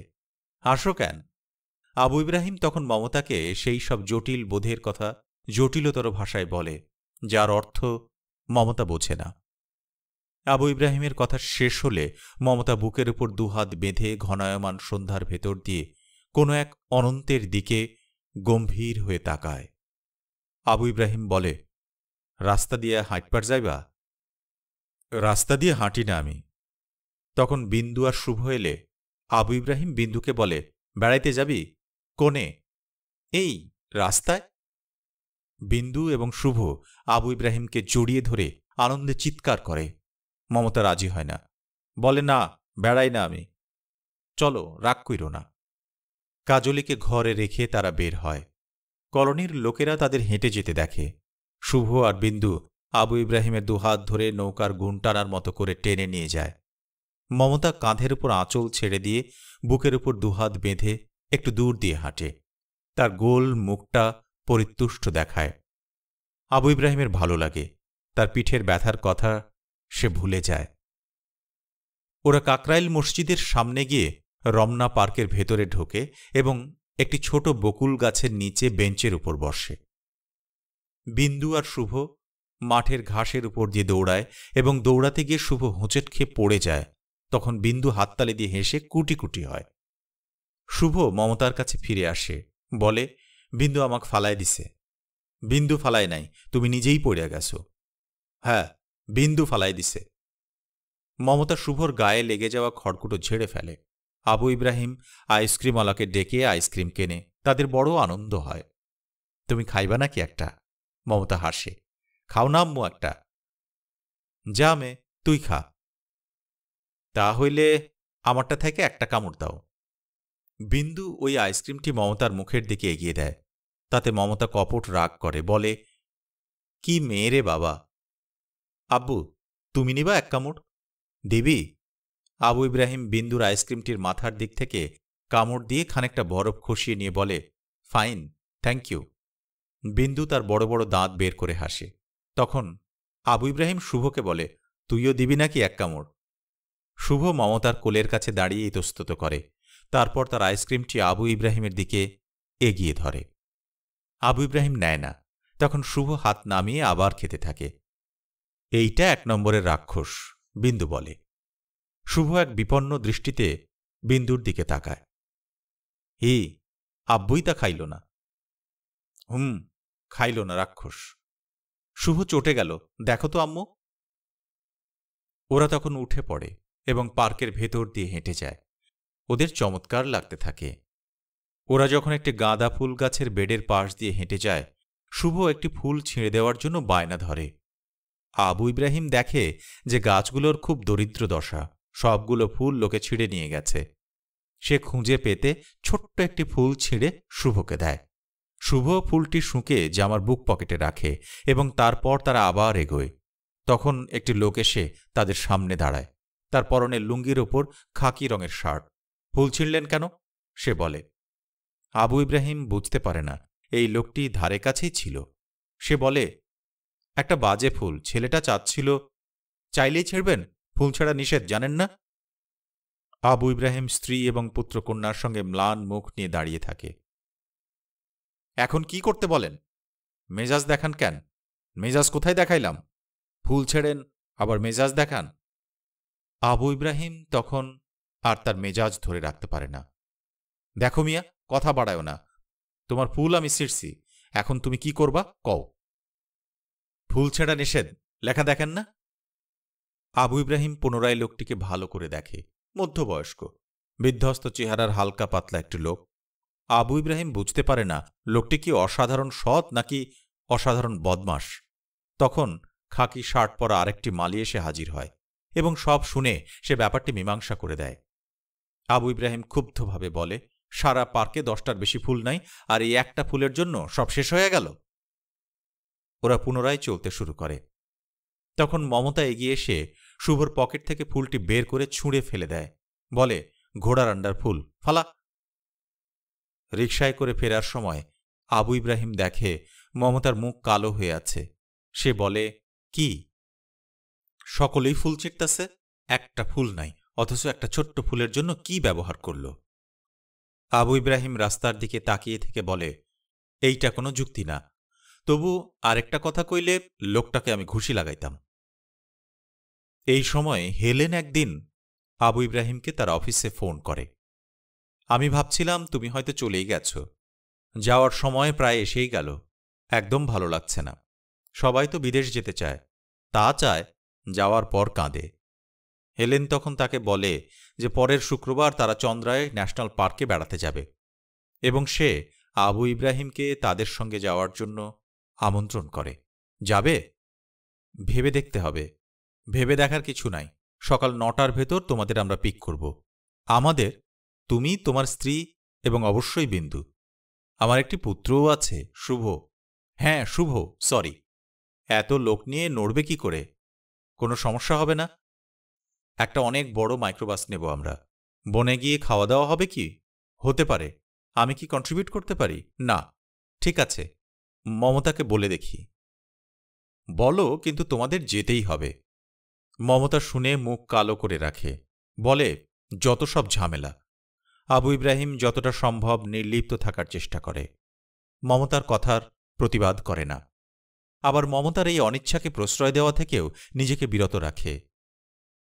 B: হাসো কেন? আবু ইব্রাহিম তখন মমতাকে সেই সব জটিল বোধের কথা জটিলতর ভাষায় বলে, যার অর্থ মমতা বোঝে না। আবু ইব্রাহিমের কথা শেষ হলে মমতা বুকের উপর দুহাত বেঁধে ঘনায়মান সন্ধ্যার ভেতর দিয়ে কোনো এক অনন্তের দিকে গম্ভীর হয়ে তাকায়। আবু ইব্রাহিম বলে, রাস্তা দিয়ে হাঁটবার যাইবা? রাস্তা দিয়ে হাঁটি না আমি। তখন বিন্দু আর শুভ এলে আবু ইব্রাহিম বিন্দুকে বলে, বেড়াইতে যাবি? কোনে? এই, রাস্তায়? বিন্দু এবং শুভ আবু ইব্রাহিমকে জড়িয়ে ধরে আনন্দে চিৎকার করে। মমতা রাজি হয় না। বলে, না, বেড়াই না আমি। চলো, রাগ কইর না। কাজলিকে ঘরে রেখে তারা বের হয়। কলোনির লোকেরা তাদের হেঁটে যেতে দেখে। শুভ আর বিন্দু আবু ইব্রাহিমের দুহাত ধরে নৌকার গুণ টানার মতো করে টেনে নিয়ে যায়। মমতা কাঁধের উপর আঁচল ছেড়ে দিয়ে বুকের উপর দুহাত বেঁধে একটু দূর দিয়ে হাঁটে। তার গোল মুখটা পরিতুষ্ট দেখায়। আবু ইব্রাহিমের ভালো লাগে। তার পিঠের ব্যথার কথা সে ভুলে যায়। ওরা কাকরাইল মসজিদের সামনে গিয়ে রমনা পার্কের ভেতরে ঢোকে এবং একটি ছোট বকুল গাছের নিচে বেঞ্চের উপর বসে। বিন্দু আর শুভ মাঠের ঘাসের উপর দিয়ে দৌড়ায় এবং দৌড়াতে গিয়ে শুভ হোঁচেট খেয়ে পড়ে যায়। তখন বিন্দু হাততালি দিয়ে হেসে কুটি কুটি হয়। শুভ মমতার কাছে ফিরে আসে, বলে, বিন্দু আমাকে ফালায় দিছে। বিন্দু ফালায় নাই, তুমি নিজেই পড়িয়া গেছ। হ্যাঁ বিন্দু ফালাই দিছে। মমতা শুভর গায়ে লেগে যাওয়া খড়কুটো ঝেড়ে ফেলে। আবু ইব্রাহিম আইসক্রিমওয়ালাকে ডেকে আইসক্রিম কেনে। তাদের বড় আনন্দ হয়। তুমি খাইবা নাকি একটা? মমতা হাসে। খাও না আম্মু একটা। যা মে, তুই খা। তা হইলে আমারটা থেকে একটা কামড় দাও। বিন্দু ওই আইসক্রিমটি মমতার মুখের দিকে এগিয়ে দেয়। তাতে মমতা কপট রাগ করে, বলে, কি মেয়ে রে বাবা। আব্বু, তুমি নিবা এক কামড়। দিবি, আবু ইব্রাহিম বিন্দুর আইসক্রিমটির মাথার দিক থেকে কামড় দিয়ে খানিকটা বরফ খসিয়ে নিয়ে বলে ফাইন থ্যাংক ইউ বিন্দু তার বড় বড় দাঁত বের করে হাসে। তখন আবু ইব্রাহিম শুভকে বলে, তুইও দিবি নাকি এক কামড়? শুভ মমতার কোলের কাছে দাঁড়িয়ে ইতস্তত করে। তারপর তার আইসক্রিমটি আবু ইব্রাহিমের দিকে এগিয়ে ধরে। আবু ইব্রাহিম নেয় না। তখন শুভ হাত নামিয়ে আবার খেতে থাকে। এইটা এক নম্বরের রাক্ষস, বিন্দু বলে। শুভ এক বিপন্ন দৃষ্টিতে বিন্দুর দিকে তাকায়। হি, আব্বুই তা খাইল না। হুম, খাইল না রাক্ষস। শুভ চটে গেল, দেখো তো আম্মু। ওরা তখন উঠে পড়ে এবং পার্কের ভেতর দিয়ে হেঁটে যায়। ওদের চমৎকার লাগতে থাকে। ওরা যখন একটি গাঁদা ফুল গাছের বেডের পাশ দিয়ে হেঁটে যায়, শুভ একটি ফুল ছিঁড়ে দেওয়ার জন্য বায়না ধরে। আবু ইব্রাহিম দেখে যে গাছগুলোর খুব দরিদ্র দশা, সবগুলো ফুল লোকে ছিঁড়ে নিয়ে গেছে। সে খুঁজে পেতে ছোট্ট একটি ফুল ছিঁড়ে শুভকে দেয়। শুভ ফুলটি শুঁকে জামার বুক পকেটে রাখে এবং তারপর তারা আবার এগোয়। তখন একটি লোক এসে তাদের সামনে দাঁড়ায়। তার পরনে লুঙ্গির ওপর খাকি রঙের শার্ট। ফুল ছিঁড়লেন কেন? সে বলে, আবু ইব্রাহিম বুঝতে পারে না, এই লোকটি ধারে কাছেই ছিল। সে বলে একটা বাজে ফুল। ছেলেটা চাচ্ছিল, চাইলেই ছেড়বেন? ফুল ছাড়া নিষেধ, জানেন না? আবু ইব্রাহিম স্ত্রী এবং পুত্রকন্যার সঙ্গে ম্লান মুখ নিয়ে দাঁড়িয়ে থাকে। এখন কি করতে বলেন? মেজাজ দেখান কেন? মেজাজ কোথায় দেখাইলাম? ফুল ছেড়েন, আবার মেজাজ দেখান? আবু ইব্রাহিম তখন আর তার মেজাজ ধরে রাখতে পারে না। দেখো মিয়া, কথা বাড়ায় না। তোমার ফুল আমি ছিঁড়ছি। এখন তুমি কি করবা? কও। ফুল ছেঁড়া নিষেধ? লেখা দেখেন না? আবু ইব্রাহিম পুনরায় লোকটিকে ভালো করে দেখে, মধ্যবয়স্ক। বিধ্বস্ত চেহারার হালকা পাতলা একটি লোক। আবু ইব্রাহিম বুঝতে পারে না, লোকটি কি অসাধারণ সৎ নাকি অসাধারণ বদমাস তখন খাকি শার্ট পরা আরেকটি মালি এসে হাজির হয় এবং সব শুনে সে ব্যাপারটি মীমাংসা করে দেয়। আবু ইব্রাহিম ক্ষুব্ধভাবে বলে, সারা পার্কে দশটার বেশি ফুল নাই, আর এই একটা ফুলের জন্য সব শেষ হয়ে গেল? ওরা পুনরায় চলতে শুরু করে। তখন মমতা এগিয়ে এসে শুভর পকেট থেকে ফুলটি বের করে ছুঁড়ে ফেলে দেয়। বলে, ঘোড়ার আন্ডার ফুল, ফালা! রিকশায় করে ফেরার সময় আবু ইব্রাহিম দেখে মমতার মুখ কালো হয়ে আছে। সে বলে, কি? সকলেই ফুল চিকতাছে একটা ফুল নাই, অথচ একটা ছোট্ট ফুলের জন্য কি ব্যবহার করল? আবু ইব্রাহিম রাস্তার দিকে তাকিয়ে থেকে বলে, এইটা কোনো যুক্তি না তবু আরেকটা কথা কইলে লোকটাকে আমি ঘুষি লাগাইতাম। এই সময় হেলেন একদিন আবু ইব্রাহিমকে তার অফিসে ফোন করে। আমি ভাবছিলাম, তুমি হয়তো চলেই গেছ। যাওয়ার সময় প্রায় এসেই গেল। একদম ভালো লাগছে না। সবাই তো বিদেশ যেতে চায়। তা চায় যাওয়ার পর কাঁদে। হেলেন তখন তাকে বলে যে, পরের শুক্রবার তারা চন্দ্রায় ন্যাশনাল পার্কে বেড়াতে যাবে এবং সে আবু ইব্রাহিমকে তাদের সঙ্গে যাওয়ার জন্য আমন্ত্রণ করে। যাবে? ভেবে দেখতে হবে। ভেবে দেখার কিছু নাই। সকাল নটার ভেতর তোমাদের আমরা পিক করব। আমাদের, তুমি, তোমার স্ত্রী এবং অবশ্যই বিন্দু। আমার একটি পুত্রও আছে, শুভ। হ্যাঁ শুভ, সরি। এত লোক নিয়ে নড়বে কি করে? কোনো সমস্যা হবে না? একটা অনেক বড় মাইক্রোবাস নেব আমরা। বনে গিয়ে খাওয়া দাওয়া হবে কি? হতে পারে। আমি কি কন্ট্রিবিউট করতে পারি? না। ঠিক আছে। মমতাকে বলে দেখি। বলো, কিন্তু তোমাদের যেতেই হবে। মমতা শুনে মুখ কালো করে রাখে। বলে, যত সব ঝামেলা। আবু ইব্রাহিম যতটা সম্ভব নির্লিপ্ত থাকার চেষ্টা করে। মমতার কথার প্রতিবাদ করে না। আবার মমতার এই অনিচ্ছাকে প্রশ্রয় দেওয়া থেকেও নিজেকে বিরত রাখে।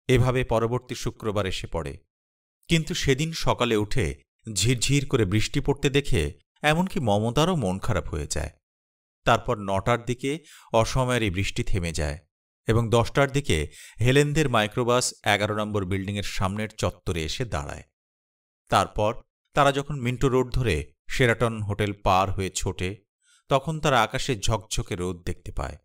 B: এভাবে পরবর্তী শুক্রবার এসে পড়ে। কিন্তু সেদিন সকালে উঠে ঝিরঝির করে বৃষ্টি পড়তে দেখে এমনকি মমতারও মন খারাপ হয়ে যায়। তারপর নটার দিকে অসময়ের এই বৃষ্টি থেমে যায় এবং দশটার দিকে হেলেনদের মাইক্রোবাস এগারো নম্বর বিল্ডিংয়ের সামনের চত্বরে এসে দাঁড়ায়। তারপর তারা যখন মিন্টো রোড ধরে সেরাটন হোটেল পার হয়ে ছোটে, তখন তারা আকাশে ঝকঝকে রোদ দেখতে পায়।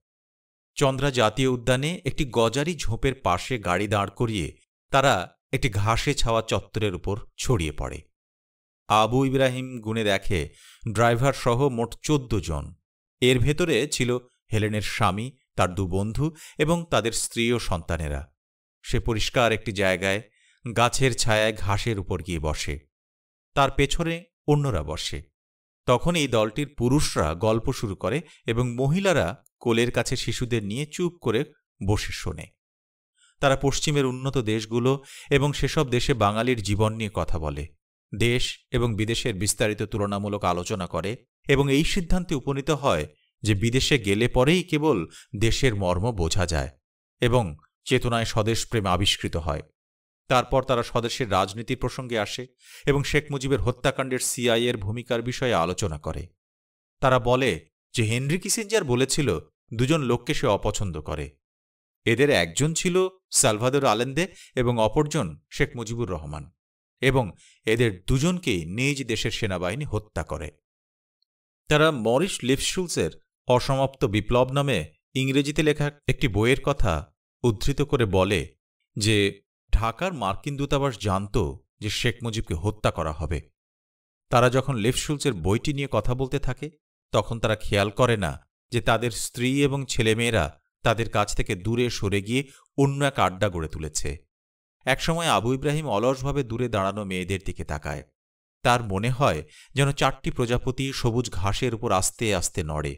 B: চন্দ্রা জাতীয় উদ্যানে একটি গজারি ঝোপের পাশে গাড়ি দাঁড় করিয়ে তারা একটি ঘাসে ছাওয়া চত্বরের উপর ছড়িয়ে পড়ে। আবু ইব্রাহিম গুনে দেখে ড্রাইভার সহ মোট চোদ্দ জন। এর ভেতরে ছিল হেলেনের স্বামী, তার দু বন্ধু এবং তাদের স্ত্রী ও সন্তানেরা। সে পরিষ্কার একটি জায়গায় গাছের ছায়ায় ঘাসের উপর গিয়ে বসে। তার পেছনে অন্যরা বসে। তখন এই দলটির পুরুষরা গল্প শুরু করে এবং মহিলারা কোলের কাছে শিশুদের নিয়ে চুপ করে বসে শোনে। তারা পশ্চিমের উন্নত দেশগুলো এবং সেসব দেশে বাঙালির জীবন নিয়ে কথা বলে। দেশ এবং বিদেশের বিস্তারিত তুলনামূলক আলোচনা করে এবং এই সিদ্ধান্তে উপনীত হয় যে বিদেশে গেলে পরেই কেবল দেশের মর্ম বোঝা যায় এবং চেতনায় স্বদেশপ্রেম আবিষ্কৃত হয়। তারপর তারা স্বদেশের রাজনীতির প্রসঙ্গে আসে এবং শেখ মুজিবের হত্যাকাণ্ডের সিআইয়ের ভূমিকার বিষয়ে আলোচনা করে। তারা বলে যে হেনরি কিসেঞ্জার বলেছিল, দুজন লোককে সে অপছন্দ করে। এদের একজন ছিল সালভাদর আলেন্দে এবং অপরজন শেখ মুজিবুর রহমান এবং এদের দুজনকেই নিজ দেশের সেনাবাহিনী হত্যা করে। তারা মরিস লিপশুলসের অসমাপ্ত বিপ্লব নামে ইংরেজিতে লেখা একটি বইয়ের কথা উদ্ধৃত করে বলে যে, ঢাকার মার্কিন দূতাবাস জানত যে শেখ মুজিবকে হত্যা করা হবে। তারা যখন লেফশুলসের বইটি নিয়ে কথা বলতে থাকে, তখন তারা খেয়াল করে না যে তাদের স্ত্রী এবং ছেলেমেয়েরা তাদের কাছ থেকে দূরে সরে গিয়ে অন্য এক আড্ডা গড়ে তুলেছে। একসময় আবু ইব্রাহিম অলসভাবে দূরে দাঁড়ানো মেয়েদের দিকে তাকায়। তার মনে হয় যেন চারটি প্রজাপতি সবুজ ঘাসের উপর আস্তে আস্তে নড়ে।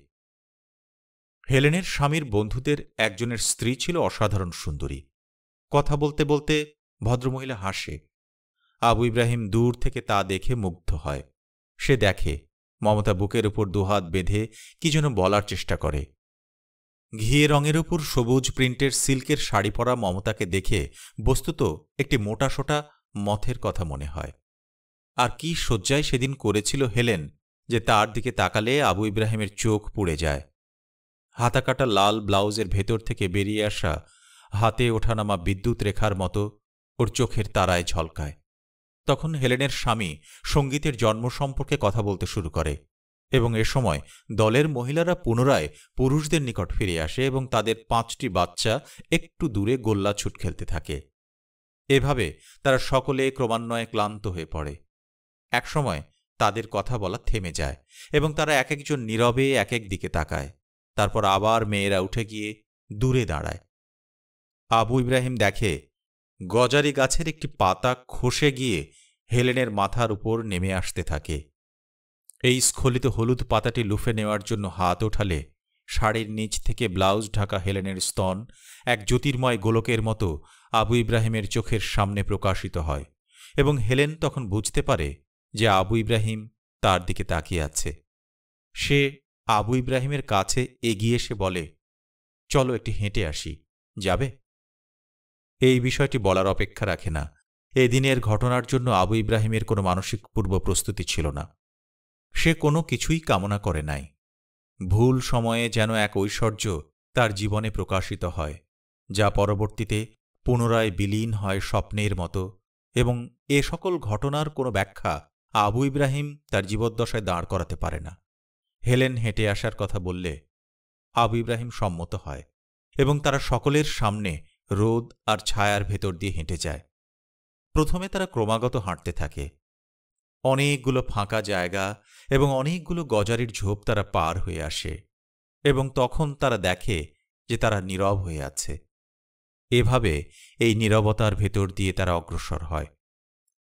B: হেলেনের স্বামীর বন্ধুদের একজনের স্ত্রী ছিল অসাধারণ সুন্দরী। কথা বলতে বলতে ভদ্রমহিলা হাসে। আবু ইব্রাহিম দূর থেকে তা দেখে মুগ্ধ হয়। সে দেখে, মমতা বুকের উপর দুহাত বেঁধে কি যেন বলার চেষ্টা করে। ঘিয়ে রঙের উপর সবুজ প্রিন্টের সিল্কের শাড়ি পরা মমতাকে দেখে বস্তুত একটি মোটাসোটা মথের কথা মনে হয়। আর কি শয্যায় সেদিন করেছিল হেলেন যে তার দিকে তাকালে আবু ইব্রাহিমের চোখ পুড়ে যায়। হাতাকাটা লাল ব্লাউজের ভেতর থেকে বেরিয়ে আসা হাতে ওঠানামা বিদ্যুৎ রেখার মতো ওর চোখের তারায় ঝলকায়। তখন হেলেনের স্বামী সঙ্গীতের জন্ম সম্পর্কে কথা বলতে শুরু করে এবং এ সময় দলের মহিলারা পুনরায় পুরুষদের নিকট ফিরে আসে এবং তাদের পাঁচটি বাচ্চা একটু দূরে গোল্লা ছুট খেলতে থাকে। এভাবে তারা সকলে ক্রমান্বয়ে ক্লান্ত হয়ে পড়ে। একসময় তাদের কথা বলা থেমে যায় এবং তারা এক একজন নীরবে এক এক দিকে তাকায়। তারপর আবার মেয়েরা উঠে গিয়ে দূরে দাঁড়ায়। আবু ইব্রাহিম দেখে গজারি গাছের একটি পাতা খসে গিয়ে হেলেনের মাথার উপর নেমে আসতে থাকে। এই স্খলিত হলুদ পাতাটি লুফে নেওয়ার জন্য হাত ওঠালে শাড়ির নিচ থেকে ব্লাউজ ঢাকা হেলেনের স্তন এক জ্যোতির্ময় গোলকের মতো আবু ইব্রাহিমের চোখের সামনে প্রকাশিত হয় এবং হেলেন তখন বুঝতে পারে যে আবু ইব্রাহিম তার দিকে তাকিয়ে আছে। সে আবু ইব্রাহিমের কাছে এগিয়ে এসে বলে, চলো একটি হেঁটে আসি। যাবে? এই বিষয়টি বলার অপেক্ষা রাখে না। এদিনের ঘটনার জন্য আবু ইব্রাহিমের কোনো মানসিক পূর্ব প্রস্তুতি ছিল না। সে কোনো কিছুই কামনা করে নাই। ভুল সময়ে যেন এক ঐশ্বর্য তার জীবনে প্রকাশিত হয়, যা পরবর্তীতে পুনরায় বিলীন হয় স্বপ্নের মতো এবং এ সকল ঘটনার কোনো ব্যাখ্যা আবু ইব্রাহিম তার জীবদ্দশায় দাঁড় করাতে পারে না। হেলেন হেঁটে আসার কথা বললে আবু ইব্রাহিম সম্মত হয় এবং তারা সকলের সামনে রোদ আর ছায়ার ভেতর দিয়ে হেঁটে যায়। প্রথমে তারা ক্রমাগত হাঁটতে থাকে। অনেকগুলো ফাঁকা জায়গা এবং অনেকগুলো গজারির ঝোপ তারা পার হয়ে আসে এবং তখন তারা দেখে যে তারা নীরব হয়ে আছে। এভাবে এই নীরবতার ভেতর দিয়ে তারা অগ্রসর হয়।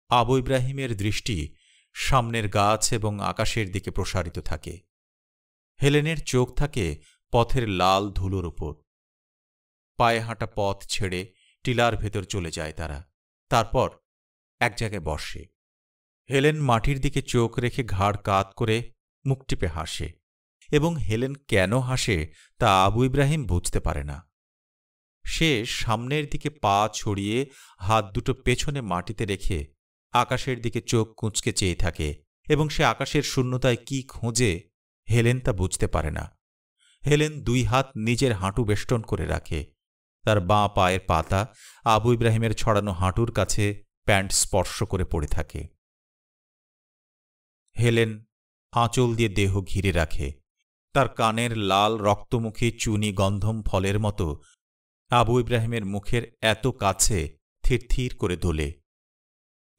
B: আবু ইব্রাহিমের দৃষ্টি সামনের গাছ এবং আকাশের দিকে প্রসারিত থাকে। হেলেনের চোখ থাকে পথের লাল ধুলোর উপর। পায়ে হাঁটা পথ ছেড়ে টিলার ভেতর চলে যায় তারা। তারপর এক জায়গায় বসে। হেলেন মাটির দিকে চোখ রেখে ঘাড় কাত করে মুখ টিপে হাসে এবং হেলেন কেন হাসে তা আবু ইব্রাহিম বুঝতে পারে না। সে সামনের দিকে পা ছড়িয়ে হাত দুটো পেছনে মাটিতে রেখে আকাশের দিকে চোখ কুঁচকে চেয়ে থাকে এবং সে আকাশের শূন্যতায় কি খোঁজে হেলেন তা বুঝতে পারে না। হেলেন দুই হাত নিজের হাঁটু বেষ্টন করে রাখে। তার বাঁ পায়ের পাতা আবু ইব্রাহিমের ছড়ানো হাঁটুর কাছে প্যান্ট স্পর্শ করে পড়ে থাকে। হেলেন আঁচল দিয়ে দেহ ঘিরে রাখে। তার কানের লাল রক্তমুখী চুনি গন্ধম ফলের মতো আবু ইব্রাহিমের মুখের এত কাছে থির করে দোলে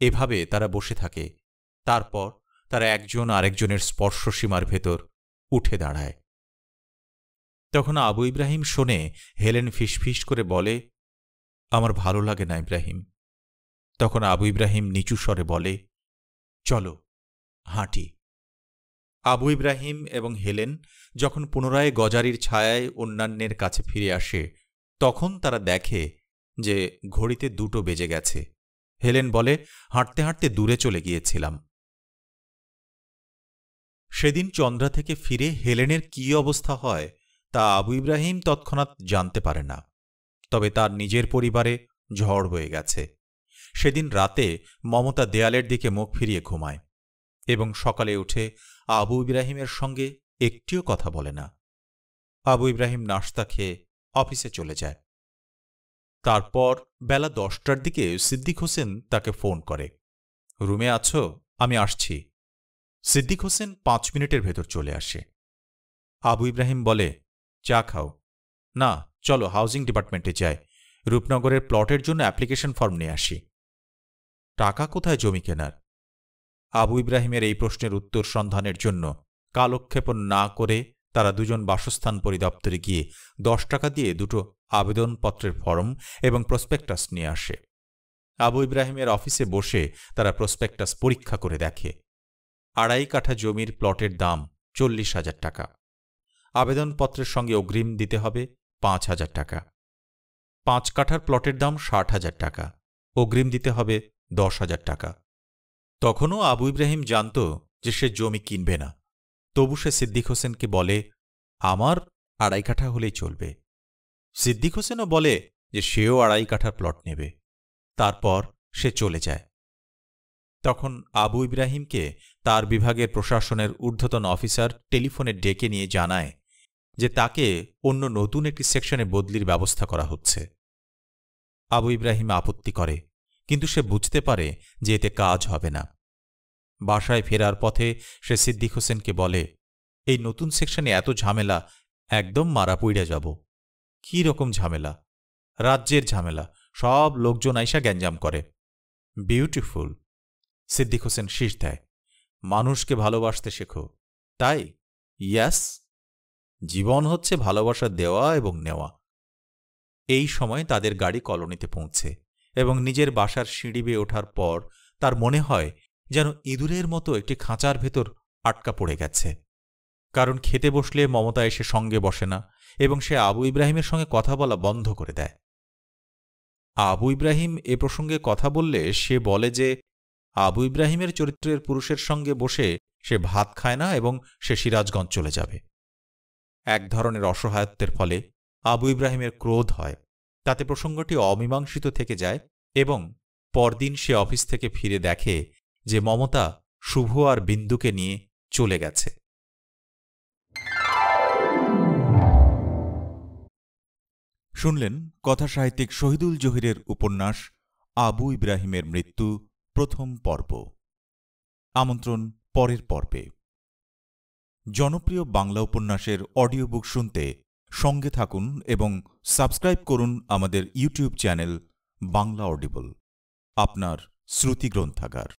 B: এভাবে তারা বসে থাকে। তারপর তারা একজন আরেকজনের স্পর্শসীমার ভেতর উঠে দাঁড়ায়। তখন আবু ইব্রাহিম শোনে, হেলেন ফিসফিস করে বলে, আমার ভালো লাগে না ইব্রাহিম। তখন আবু ইব্রাহিম নিচু স্বরে বলে, চলো, হাঁটি। আবু ইব্রাহিম এবং হেলেন যখন পুনরায় গজারির ছায়ায় অন্যান্যের কাছে ফিরে আসে, তখন তারা দেখে যে ঘড়িতে দুটো বেজে গেছে। হেলেন বলে হাঁটতে হাঁটতে দূরে চলে গিয়েছিলাম। সেদিন চন্দ্রা থেকে ফিরে হেলেনের কি অবস্থা হয় তা আবু ইব্রাহিম তৎক্ষণাৎ জানতে পারে না, তবে তার নিজের পরিবারে ঝড় হয়ে গেছে। সেদিন রাতে মমতা দেয়ালের দিকে মুখ ফিরিয়ে ঘুমায় এবং সকালে উঠে আবু ইব্রাহিমের সঙ্গে একটিও কথা বলে না। আবু ইব্রাহিম নাস্তা খেয়ে অফিসে চলে যায়। তারপর বেলা দশটার দিকে সিদ্দিক হোসেন তাকে ফোন করে। রুমে আছো? আমি আসছি। সিদ্দিক হোসেন পাঁচ মিনিটের ভেতর চলে আসে। আবু ইব্রাহিম বলে, চা খাও। না, চলো, হাউজিং ডিপার্টমেন্টে যাই। রূপনগরের প্লটের জন্য অ্যাপ্লিকেশন ফর্ম নিয়ে আসি। টাকা কোথায় জমি কেনার? আবু ইব্রাহিমের এই প্রশ্নের উত্তর সন্ধানের জন্য কালক্ষেপণ না করে তারা দুজন বাসস্থান পরিদপ্তরে গিয়ে দশ টাকা দিয়ে দুটো আবেদনপত্রের ফর্ম এবং প্রসপেক্টাস নিয়ে আসে। আবু ইব্রাহিমের অফিসে বসে তারা প্রসপেক্টাস পরীক্ষা করে দেখে। আড়াই কাঠা জমির প্লটের দাম চল্লিশ হাজার টাকা। আবেদনপত্রের সঙ্গে অগ্রিম দিতে হবে পাঁচ হাজার টাকা। পাঁচ কাঠার প্লটের দাম ষাট হাজার টাকা। অগ্রিম দিতে হবে দশ হাজার টাকা। তখনও আবু ইব্রাহিম জানত যে সে জমি কিনবে না। তবু সে সিদ্দিক হোসেনকে বলে, আমার আড়াই কাঠা হলেই চলবে। সিদ্দিক হোসেনও বলে যে সেও আড়াই কাঠার প্লট নেবে। তারপর সে চলে যায়। তখন আবু ইব্রাহিমকে তার বিভাগের প্রশাসনের ঊর্ধ্বতন অফিসার টেলিফোনে ডেকে নিয়ে জানায় যে তাকে অন্য নতুন একটি সেকশনে বদলির ব্যবস্থা করা হচ্ছে। আবু ইব্রাহিম আপত্তি করে, কিন্তু সে বুঝতে পারে যে এতে কাজ হবে না। বাসায় ফেরার পথে সে সিদ্দিক হোসেনকে বলে, এই নতুন সেকশনে এত ঝামেলা, একদম মারা পইড়া যাব। কি রকম ঝামেলা? রাজ্যের ঝামেলা, সব লোকজন আইসা গ্যাঞ্জাম করে। বিউটিফুল। সিদ্দিক হোসেন শীষ দেয়, মানুষকে ভালোবাসতে শেখো। তাই? ইয়াস। জীবন হচ্ছে ভালোবাসা দেওয়া এবং নেওয়া। এই সময় তাদের গাড়ি কলোনিতে পৌঁছে এবং নিজের বাসার সিঁড়ি বেয়ে ওঠার পর তার মনে হয় যেন ইঁদুরের মতো একটি খাঁচার ভেতর আটকা পড়ে গেছে। কারণ খেতে বসলে মমতা এসে সঙ্গে বসে না এবং সে আবু ইব্রাহিমের সঙ্গে কথা বলা বন্ধ করে দেয়। আবু ইব্রাহিম এ প্রসঙ্গে কথা বললে সে বলে যে, আবু ইব্রাহিমের চরিত্রের পুরুষের সঙ্গে বসে সে ভাত খায় না এবং সে সিরাজগঞ্জ চলে যাবে। এক ধরনের অসহায়ত্বের ফলে আবু ইব্রাহিমের ক্রোধ হয়। তাতে প্রসঙ্গটি অমীমাংসিত থেকে যায় এবং পরদিন সে অফিস থেকে ফিরে দেখে যে মমতা শুভ আর বিন্দুকে নিয়ে চলে গেছে। শুনলেন কথাসাহিত্যিক শহীদুল জহিরের উপন্যাস আবু ইব্রাহিমের মৃত্যু, প্রথম পর্ব। আমন্ত্রণ পরের পর্বে। জনপ্রিয় বাংলা উপন্যাসের অডিও বুক শুনতে সঙ্গে থাকুন এবং সাবস্ক্রাইব করুন আমাদের ইউটিউব চ্যানেল বাংলা অডিবল, আপনার শ্রুতি গ্রন্থাগার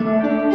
B: Música